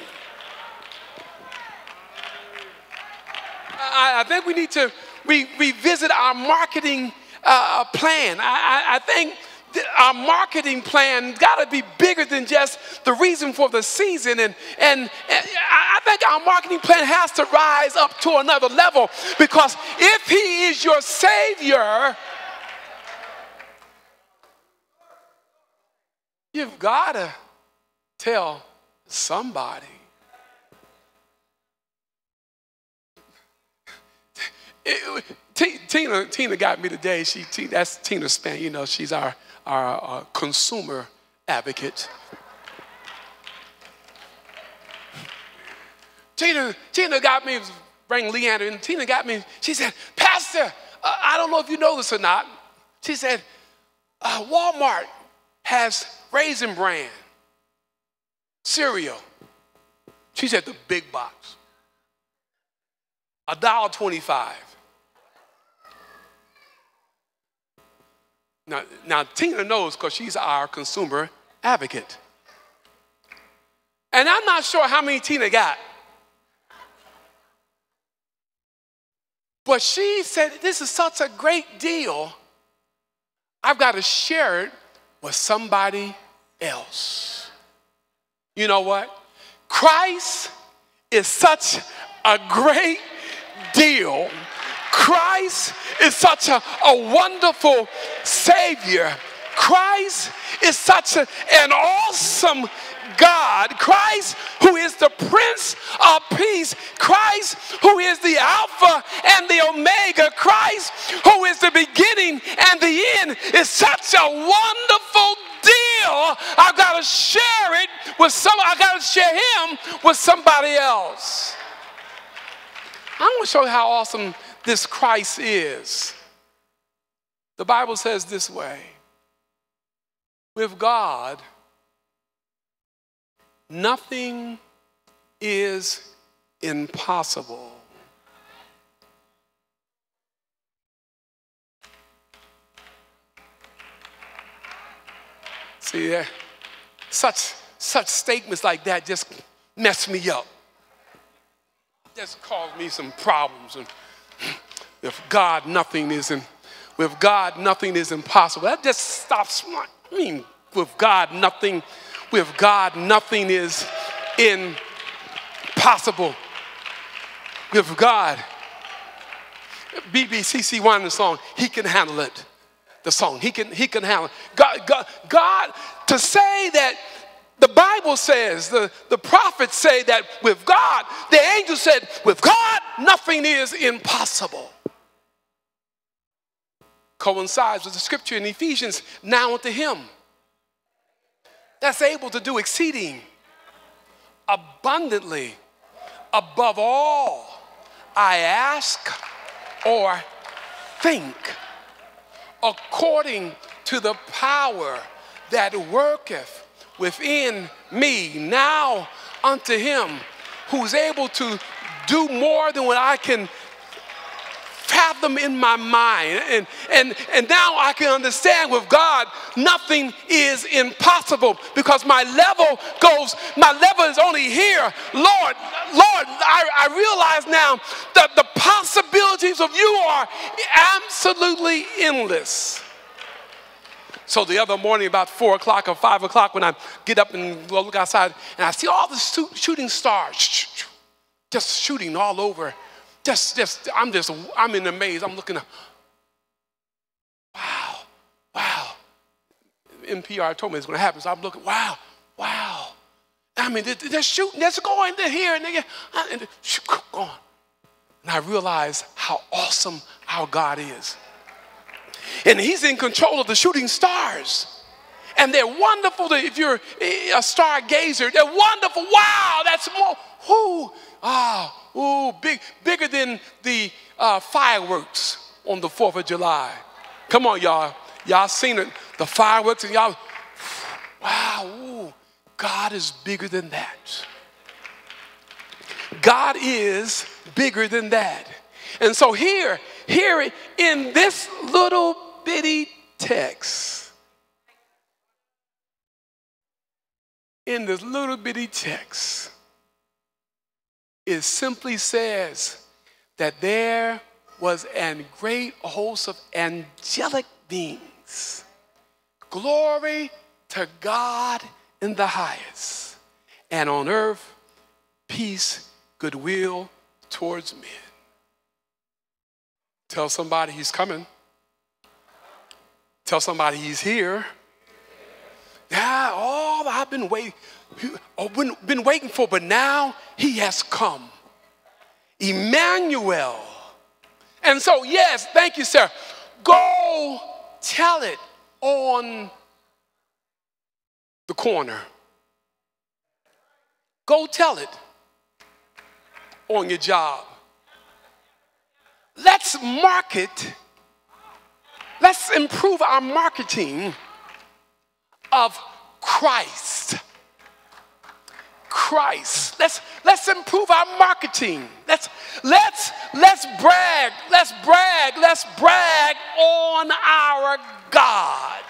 I, I think we need to re- revisit our marketing uh, plan. I, I, I think th- our marketing plan got to be bigger than just the reason for the season. And, and, and I think our marketing plan has to rise up to another level because if He is your Savior, you've got to tell somebody. It- Tina, Tina got me today. She, that's Tina Span. You know, she's our, our, consumer advocate. [LAUGHS] Tina, Tina got me, bring Leander, and Tina got me. She said, Pastor, uh, I don't know if you know this or not. She said, uh, Walmart has Raisin Bran cereal. She said, the big box, $1.25. Now, now Tina knows because she's our consumer advocate. And I'm not sure how many Tina got. But she said, This is such a great deal. I've got to share it with somebody else. You know what? Christ is such a great deal. Christ is such a, a wonderful Savior. Christ is such a- an awesome God. Christ, who is the Prince of Peace. Christ, who is the Alpha and the Omega. Christ, who is the beginning and the end, is such a wonderful deal. I've got to share it with some. I've got to share him with somebody else. I want to show you how awesome this Christ is. The Bible says this way with God, nothing is impossible. See there? Such, such statements like that just mess me up. Just cause me some problems. And with God, nothing is in, with God, nothing is impossible. That just stops my, I mean, with God, nothing, with God, nothing is impossible. With God, BBCC the song, He can handle it. The song, He can, he can handle it. God, God, God, to say that the Bible says, the, the prophets say that with God, the angel said, with God, nothing is impossible. Coincides with the scripture in Ephesians, now unto Him that's able to do exceeding abundantly above all I ask or think, according to the power that worketh within me. Now unto him who's able to do more than what I can fathom in my mind. And, and, and now I can understand with God, nothing is impossible because my level goes, my level is only here. Lord, Lord, I, I realize now that the possibilities of you are absolutely endless. So the other morning, about four o'clock or five o'clock, when I get up and look outside, and I see all the shooting stars, just shooting all over. Just, just, I'm just, I'm in amaze. I'm looking, at, wow, wow. NPR told me it's going to happen, so I'm looking, wow, wow. I mean, they're, they're shooting, they're going, they're here, and they're, and they're gone. And I realize how awesome our God is. And He's in control of the shooting stars. And they're wonderful. to- If you're a stargazer, they're wonderful. Wow, that's more, Who? ah, ooh, big, bigger than the uh, fireworks on the 4th of July. Come on, y'all. Y'all seen it, the fireworks, and y'all, wow, ooh, God is bigger than that. God is bigger than that. And so here, here in this little bitty text, in this little bitty text, it simply says that there was an great host of angelic beings. Glory to God in the highest, and on earth, peace, goodwill towards men. Tell somebody he's coming. Tell somebody he's here. Yeah, all I've been waiting, oh, been, been waiting for, but now he has come. Emmanuel. And so, yes, thank you, sir. Go tell it on the corner. Go tell it on your job. Let's market, let's improve our marketing of Christ. Christ. Let's let's improve our marketing. Let's let's let's brag. Let's brag. Let's brag on our God.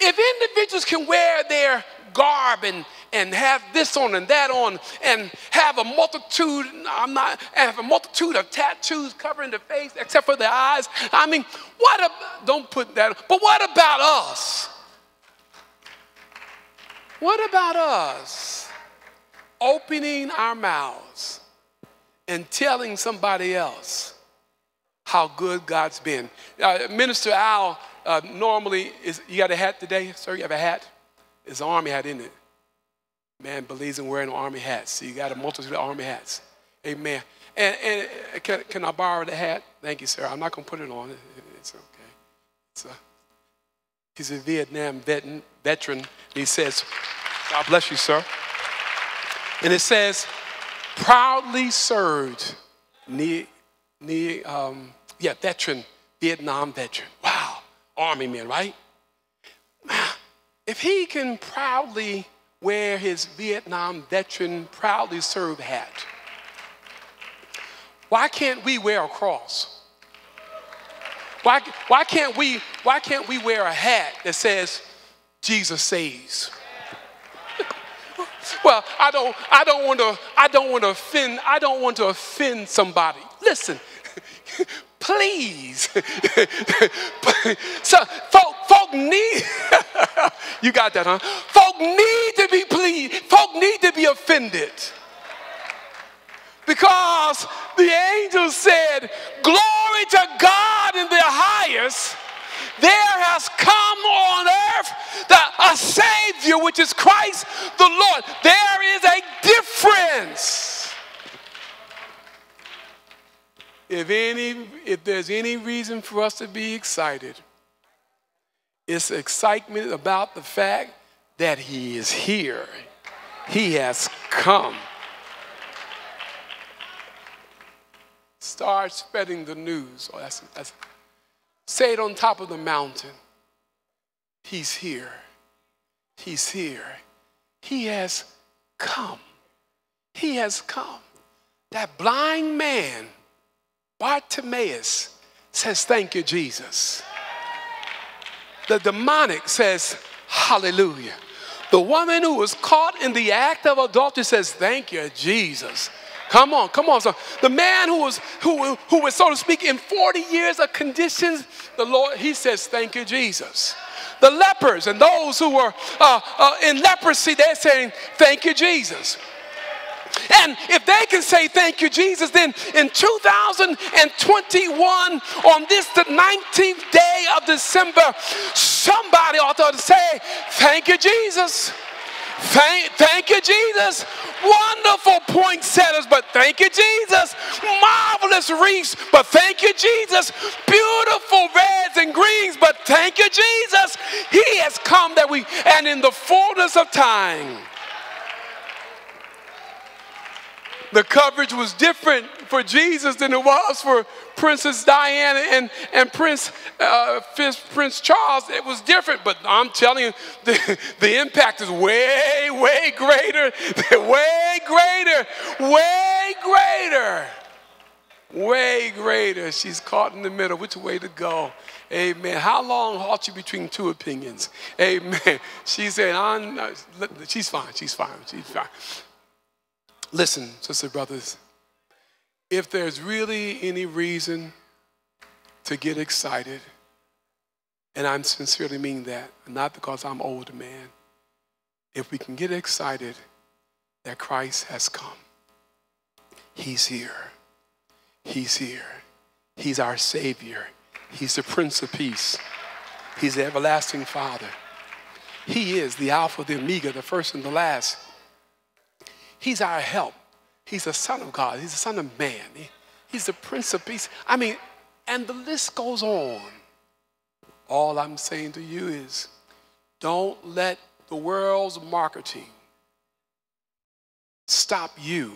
If individuals can wear their garb and, and have this on and that on and have a multitude, I'm not, have a multitude of tattoos covering the face except for the eyes. I mean, what about, don't put that, but what about us? What about us opening our mouths and telling somebody else how good God's been? Uh, Minister Al uh, normally is, you got a hat today, sir? You have a hat? It's an army hat, isn't it? Man believes in wearing army hats. So you got a multitude of army hats. Amen. And, and can, can I borrow the hat? Thank you, sir. I'm not going to put it on. It's okay. It's a, he's a Vietnam vet, veteran. He says, God bless you, sir. And it says, proudly served, near, near, um, yeah, veteran, Vietnam veteran. Wow, army man, right? If he can proudly wear his Vietnam veteran, proudly served hat, why can't we wear a cross? Why, why, can't we, why can't we wear a hat that says, Jesus saves? [LAUGHS] Well, I don't, I don't want to, I don't want to offend, I don't want to offend somebody. Listen, [LAUGHS] please. [LAUGHS] so folk, folk need, you got that, huh? Folk need to be pleased, folk need to be offended. Because the angel said, Glory to God in the highest there has come on earth the, a Savior, which is Christ the Lord. There is a difference. If, any, if there's any reason for us to be excited, it's excitement about the fact that He is here. He has come. Start spreading the news. Oh, that's, that's, Say it on top of the mountain. He's here. He's here. He has come. He has come. That blind man, Bartimaeus, says, Thank you, Jesus. The demonic says, Hallelujah. The woman who was caught in the act of adultery says, Thank you, Jesus. Come on, come on. So the man who was who who was so to speak in 40 years of conditions, the Lord he says, "Thank you, Jesus." The lepers and those who were uh, uh, in leprosy, they're saying, "Thank you, Jesus." And if they can say thank you, Jesus, then in 2021, on this, the 19th day of December, somebody ought to say, Thank you, Jesus. Thank, thank you, Jesus. Wonderful poinsettias, but thank you, Jesus. Marvelous wreaths, but thank you, Jesus. Beautiful reds and greens, but thank you, Jesus. He has come that we, and in the fullness of time, the coverage was different for Jesus than it was for Princess Diana and, and Prince, uh, Prince Charles. It was different, but I'm telling you, [LAUGHS] the, the impact is way, way greater, [LAUGHS] way greater, way greater, way greater. She's caught in the middle. Which way to go? Amen. How long halt you between two opinions? Amen. [LAUGHS] She said, I'm, she's fine, she's fine, she's fine. Listen, sister brothers, if there's really any reason to get excited, and I'm sincerely mean that, not because I'm older man, if we can get excited that Christ has come, He's here. He's here. He's our Savior. He's the Prince of Peace. He's the everlasting Father. He is the Alpha, the Omega, the first and the last. He's our help. He's the Son of God. He's the Son of Man. He, he's the Prince of Peace. I mean, and the list goes on. All I'm saying to you is don't let the world's marketing stop you.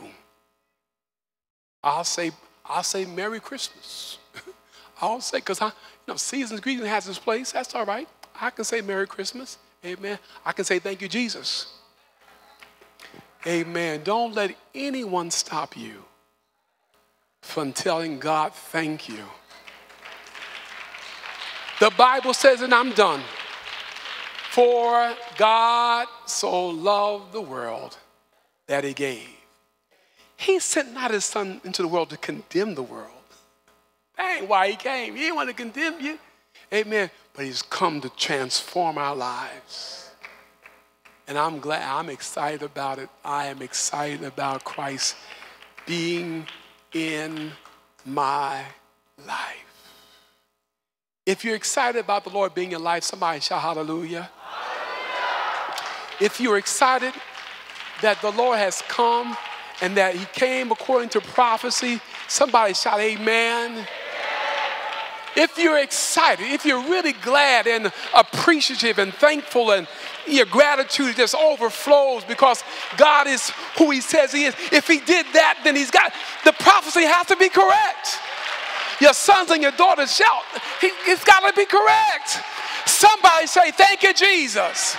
I'll say, I'll say Merry Christmas. [LAUGHS] I'll say, because you know, season's greeting has its place. That's all right. I can say Merry Christmas. Amen. I can say thank you, Jesus. Amen. Don't let anyone stop you from telling God thank you. The Bible says, and I'm done. For God so loved the world that he gave. He sent not his son into the world to condemn the world. That ain't why he came. He didn't want to condemn you. Amen. But he's come to transform our lives. And I'm glad, I'm excited about it. I am excited about Christ being in my life. If you're excited about the Lord being in life, somebody shout hallelujah. hallelujah. If you're excited that the Lord has come and that he came according to prophecy, somebody shout amen. If you're excited, if you're really glad and appreciative and thankful and your gratitude just overflows because God is who He says He is. If He did that, then He's got the prophecy has to be correct. Your sons and your daughters shout, he, It's got to be correct. Somebody say, Thank you, Jesus.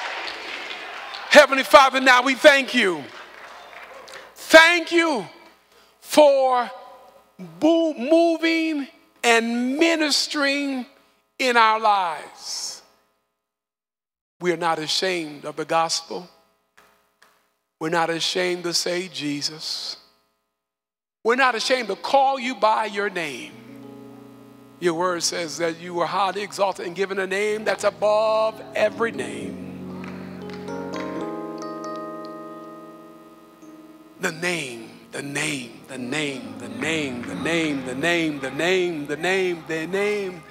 Heavenly Father, now we thank you. Thank you for moving and ministering in our lives. We are not ashamed of the gospel. We're not ashamed to say Jesus. We're not ashamed to call you by your name. Your word says that you were highly exalted and given a name that's above every name. The name the name, the name, the name, the name, the name, the name, the name, the name.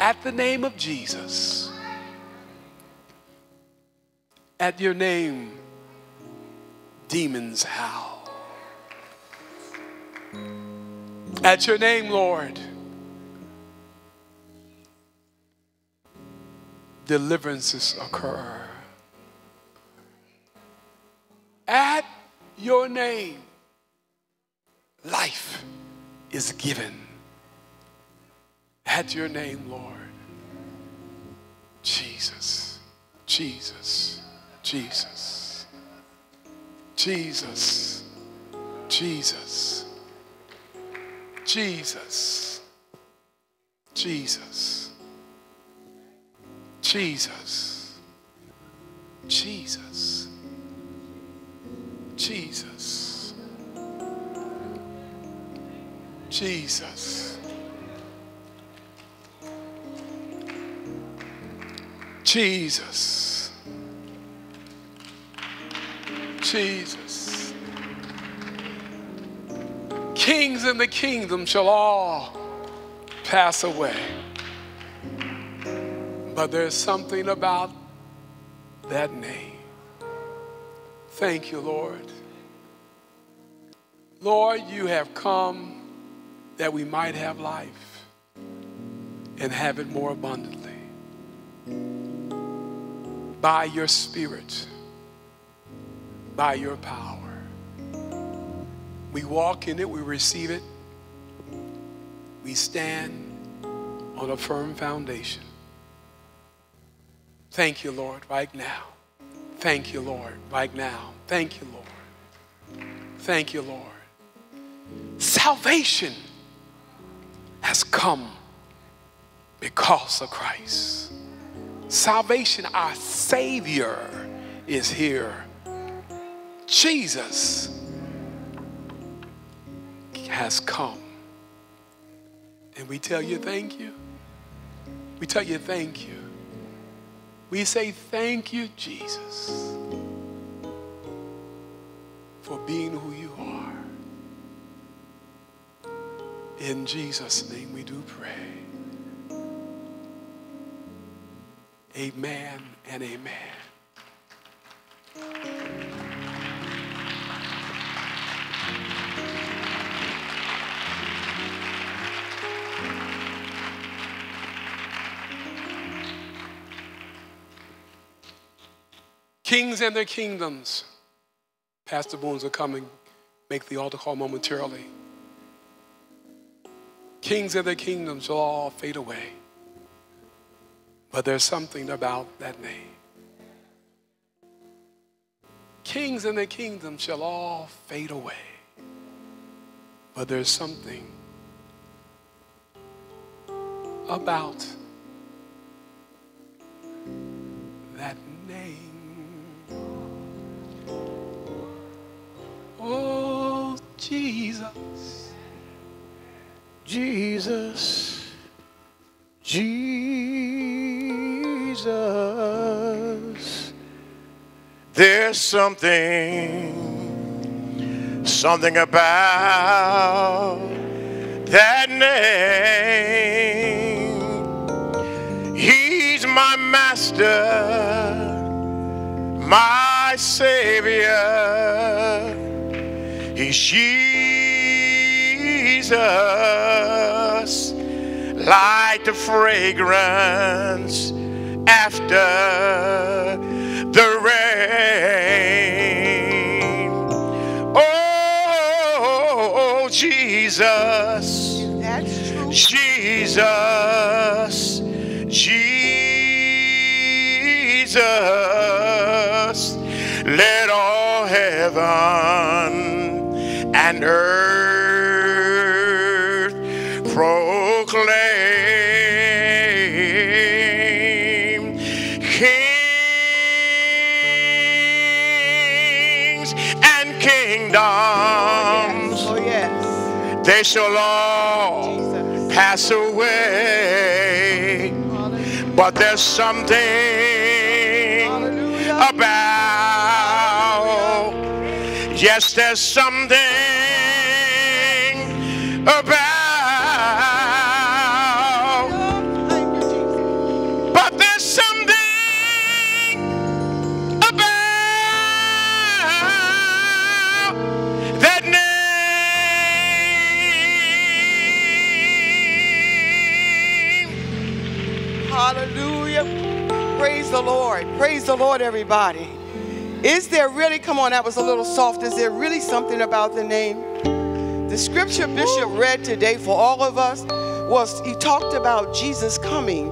At the name of Jesus, at your name, demons howl. At your name, Lord, deliverances occur. At your name, life is given at your name, Lord. Jesus, Jesus, Jesus, Jesus, Jesus, Jesus, Jesus, Jesus, Jesus, Jesus. Jesus. Jesus. Jesus. Kings in the kingdom shall all pass away. But there's something about that name. Thank you, Lord. Lord, you have come that we might have life and have it more abundantly. By your Spirit, by your power. We walk in it, we receive it, we stand on a firm foundation. Thank you, Lord, right now. Thank you, Lord, right now. Thank you, Lord. Thank you, Lord. Salvation has come because of Christ. Salvation, our Savior, is here. Jesus has come. And we tell you thank you. We tell you thank you. We say thank you, Jesus, for being who you are. In Jesus' name we do pray. Amen and amen. Kings and their kingdoms. Pastor Boone's are coming. Make the altar call momentarily. Kings and their kingdoms shall all fade away. But there's something about that name. Kings and their kingdoms shall all fade away. But there's something about that name. Oh, Jesus. Jesus, Jesus. There's something, something about that name. He's my master, my savior. He's Jesus, like the fragrance after the rain. Oh, Jesus, That's true. Jesus, Jesus, let all heaven and earth proclaim kings and kingdoms Oh, yes. they shall all Jesus. pass away. But there's something Hallelujah. about, yes, there's something about, Lord. Praise the Lord, everybody. Is there really, come on, that was a little soft. Is there really something about the name? The scripture Bishop read today for all of us was he talked about Jesus coming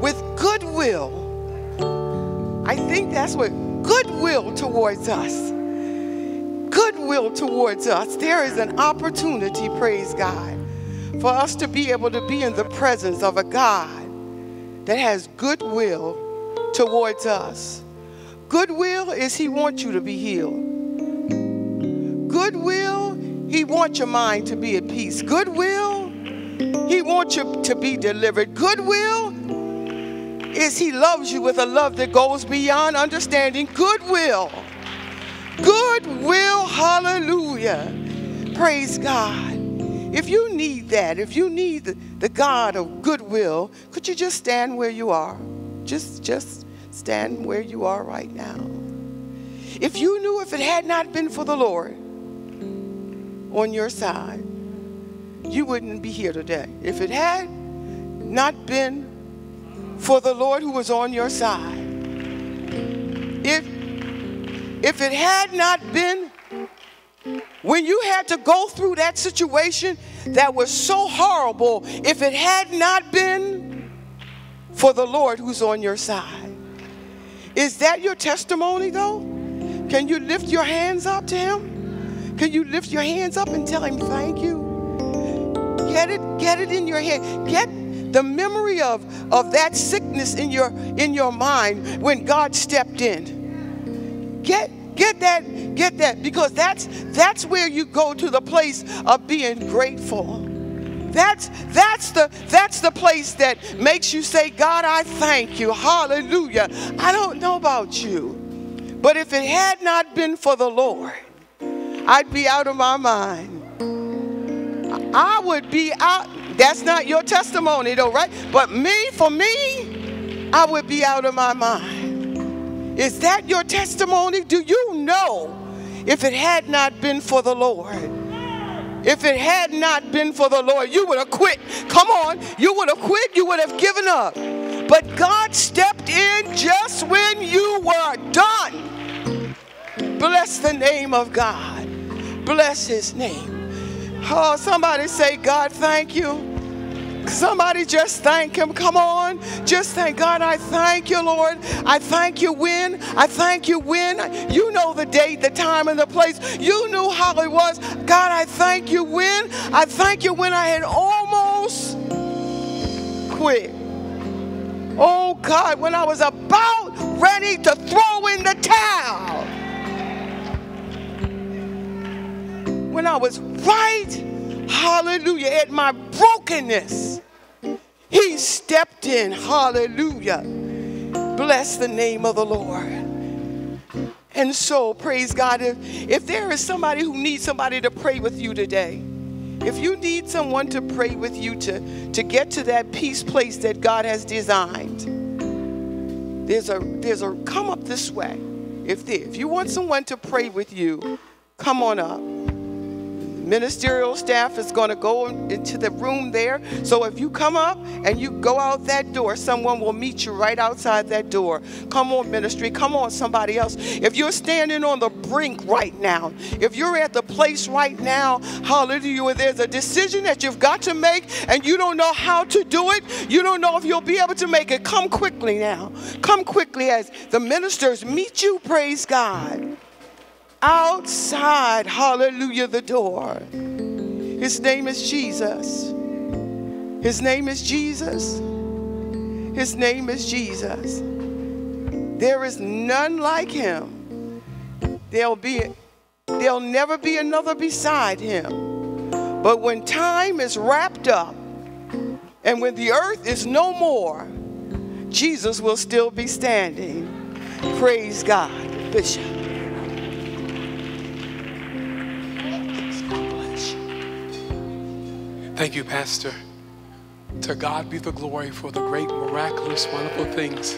with goodwill. I think that's what goodwill towards us. Goodwill towards us. There is an opportunity, praise God, for us to be able to be in the presence of a God that has goodwill towards us. Goodwill is He wants you to be healed. Goodwill He wants your mind to be at peace. Goodwill, He wants you to be delivered. Goodwill is He loves you with a love that goes beyond understanding. Goodwill. Goodwill, hallelujah. Praise God. If you need that, if you need the, the God of goodwill, could you just stand where you are? Just just stand where you are right now. If you knew if it had not been for the Lord on your side, you wouldn't be here today. If it had not been for the Lord who was on your side, if if it had not been when you had to go through that situation that was so horrible, if it had not been for the Lord who's on your side. Is that your testimony though? Can you lift your hands up to him? Can you lift your hands up and tell him thank you? Get it, get it in your head. Get the memory of, of that sickness in your in your mind when God stepped in. Get get that, get that, because that's that's where you go to the place of being grateful. That's that's the that's the place that makes you say, God, I thank you. Hallelujah. I don't know about you, but if it had not been for the Lord, I'd be out of my mind. I would be out. That's not your testimony, though, right? But me, for me, I would be out of my mind. Is that your testimony? Do you know if it had not been for the Lord? If it had not been for the Lord, you would have quit. Come on, you would have quit, you would have given up. But God stepped in just when you were done. Bless the name of God. Bless his name. Oh, somebody say, God, thank you. Somebody just thank him. Come on. Just thank God. I thank you, Lord. I thank you when. I thank you when. You know the date, the time, and the place. You knew how it was. God, I thank you when. I thank you when I had almost quit. Oh, God, when I was about ready to throw in the towel. When I was right hallelujah, at my brokenness, he stepped in, hallelujah. Bless the name of the Lord. And so, praise God, if, if there is somebody who needs somebody to pray with you today, if you need someone to pray with you to, to get to that peace place that God has designed, there's a there's a come up this way. If there, if you want someone to pray with you, come on up ministerial staff is going to go into the room there. So if you come up and you go out that door, someone will meet you right outside that door. Come on, ministry. Come on, somebody else. If you're standing on the brink right now, if you're at the place right now, hallelujah, there's a decision that you've got to make and you don't know how to do it, you don't know if you'll be able to make it, come quickly now. Come quickly as the ministers meet you, praise God outside, hallelujah, the door. His name is Jesus. His name is Jesus. His name is Jesus. There is none like him. There'll be there'll never be another beside him. But when time is wrapped up and when the earth is no more, Jesus will still be standing. Praise God, Bishop. Thank you, Pastor. To God be the glory for the great, miraculous, wonderful things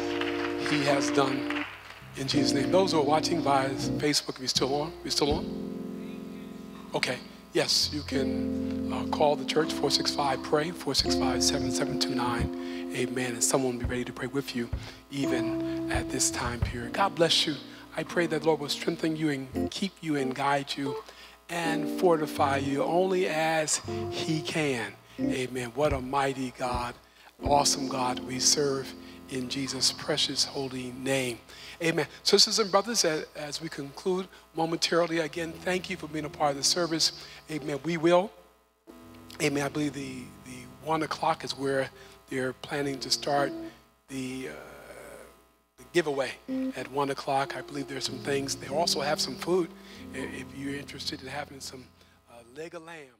He has done. In Jesus' name. Those who are watching via Facebook, are we still on? We still on? Okay. Yes, you can uh, call the church 465 pray 465 7729. Amen. And someone will be ready to pray with you even at this time period. God bless you. I pray that the Lord will strengthen you and keep you and guide you and fortify you only as He can. Amen. What a mighty God, awesome God we serve in Jesus' precious holy name. Amen. Sisters and brothers, as, we conclude momentarily, again, thank you for being a part of the service. Amen. We will. Amen. I believe the, the one o'clock is where they're planning to start the. Uh, the giveaway at one o'clock. I believe there's some things. They also have some food if you're interested in having some uh, leg of lamb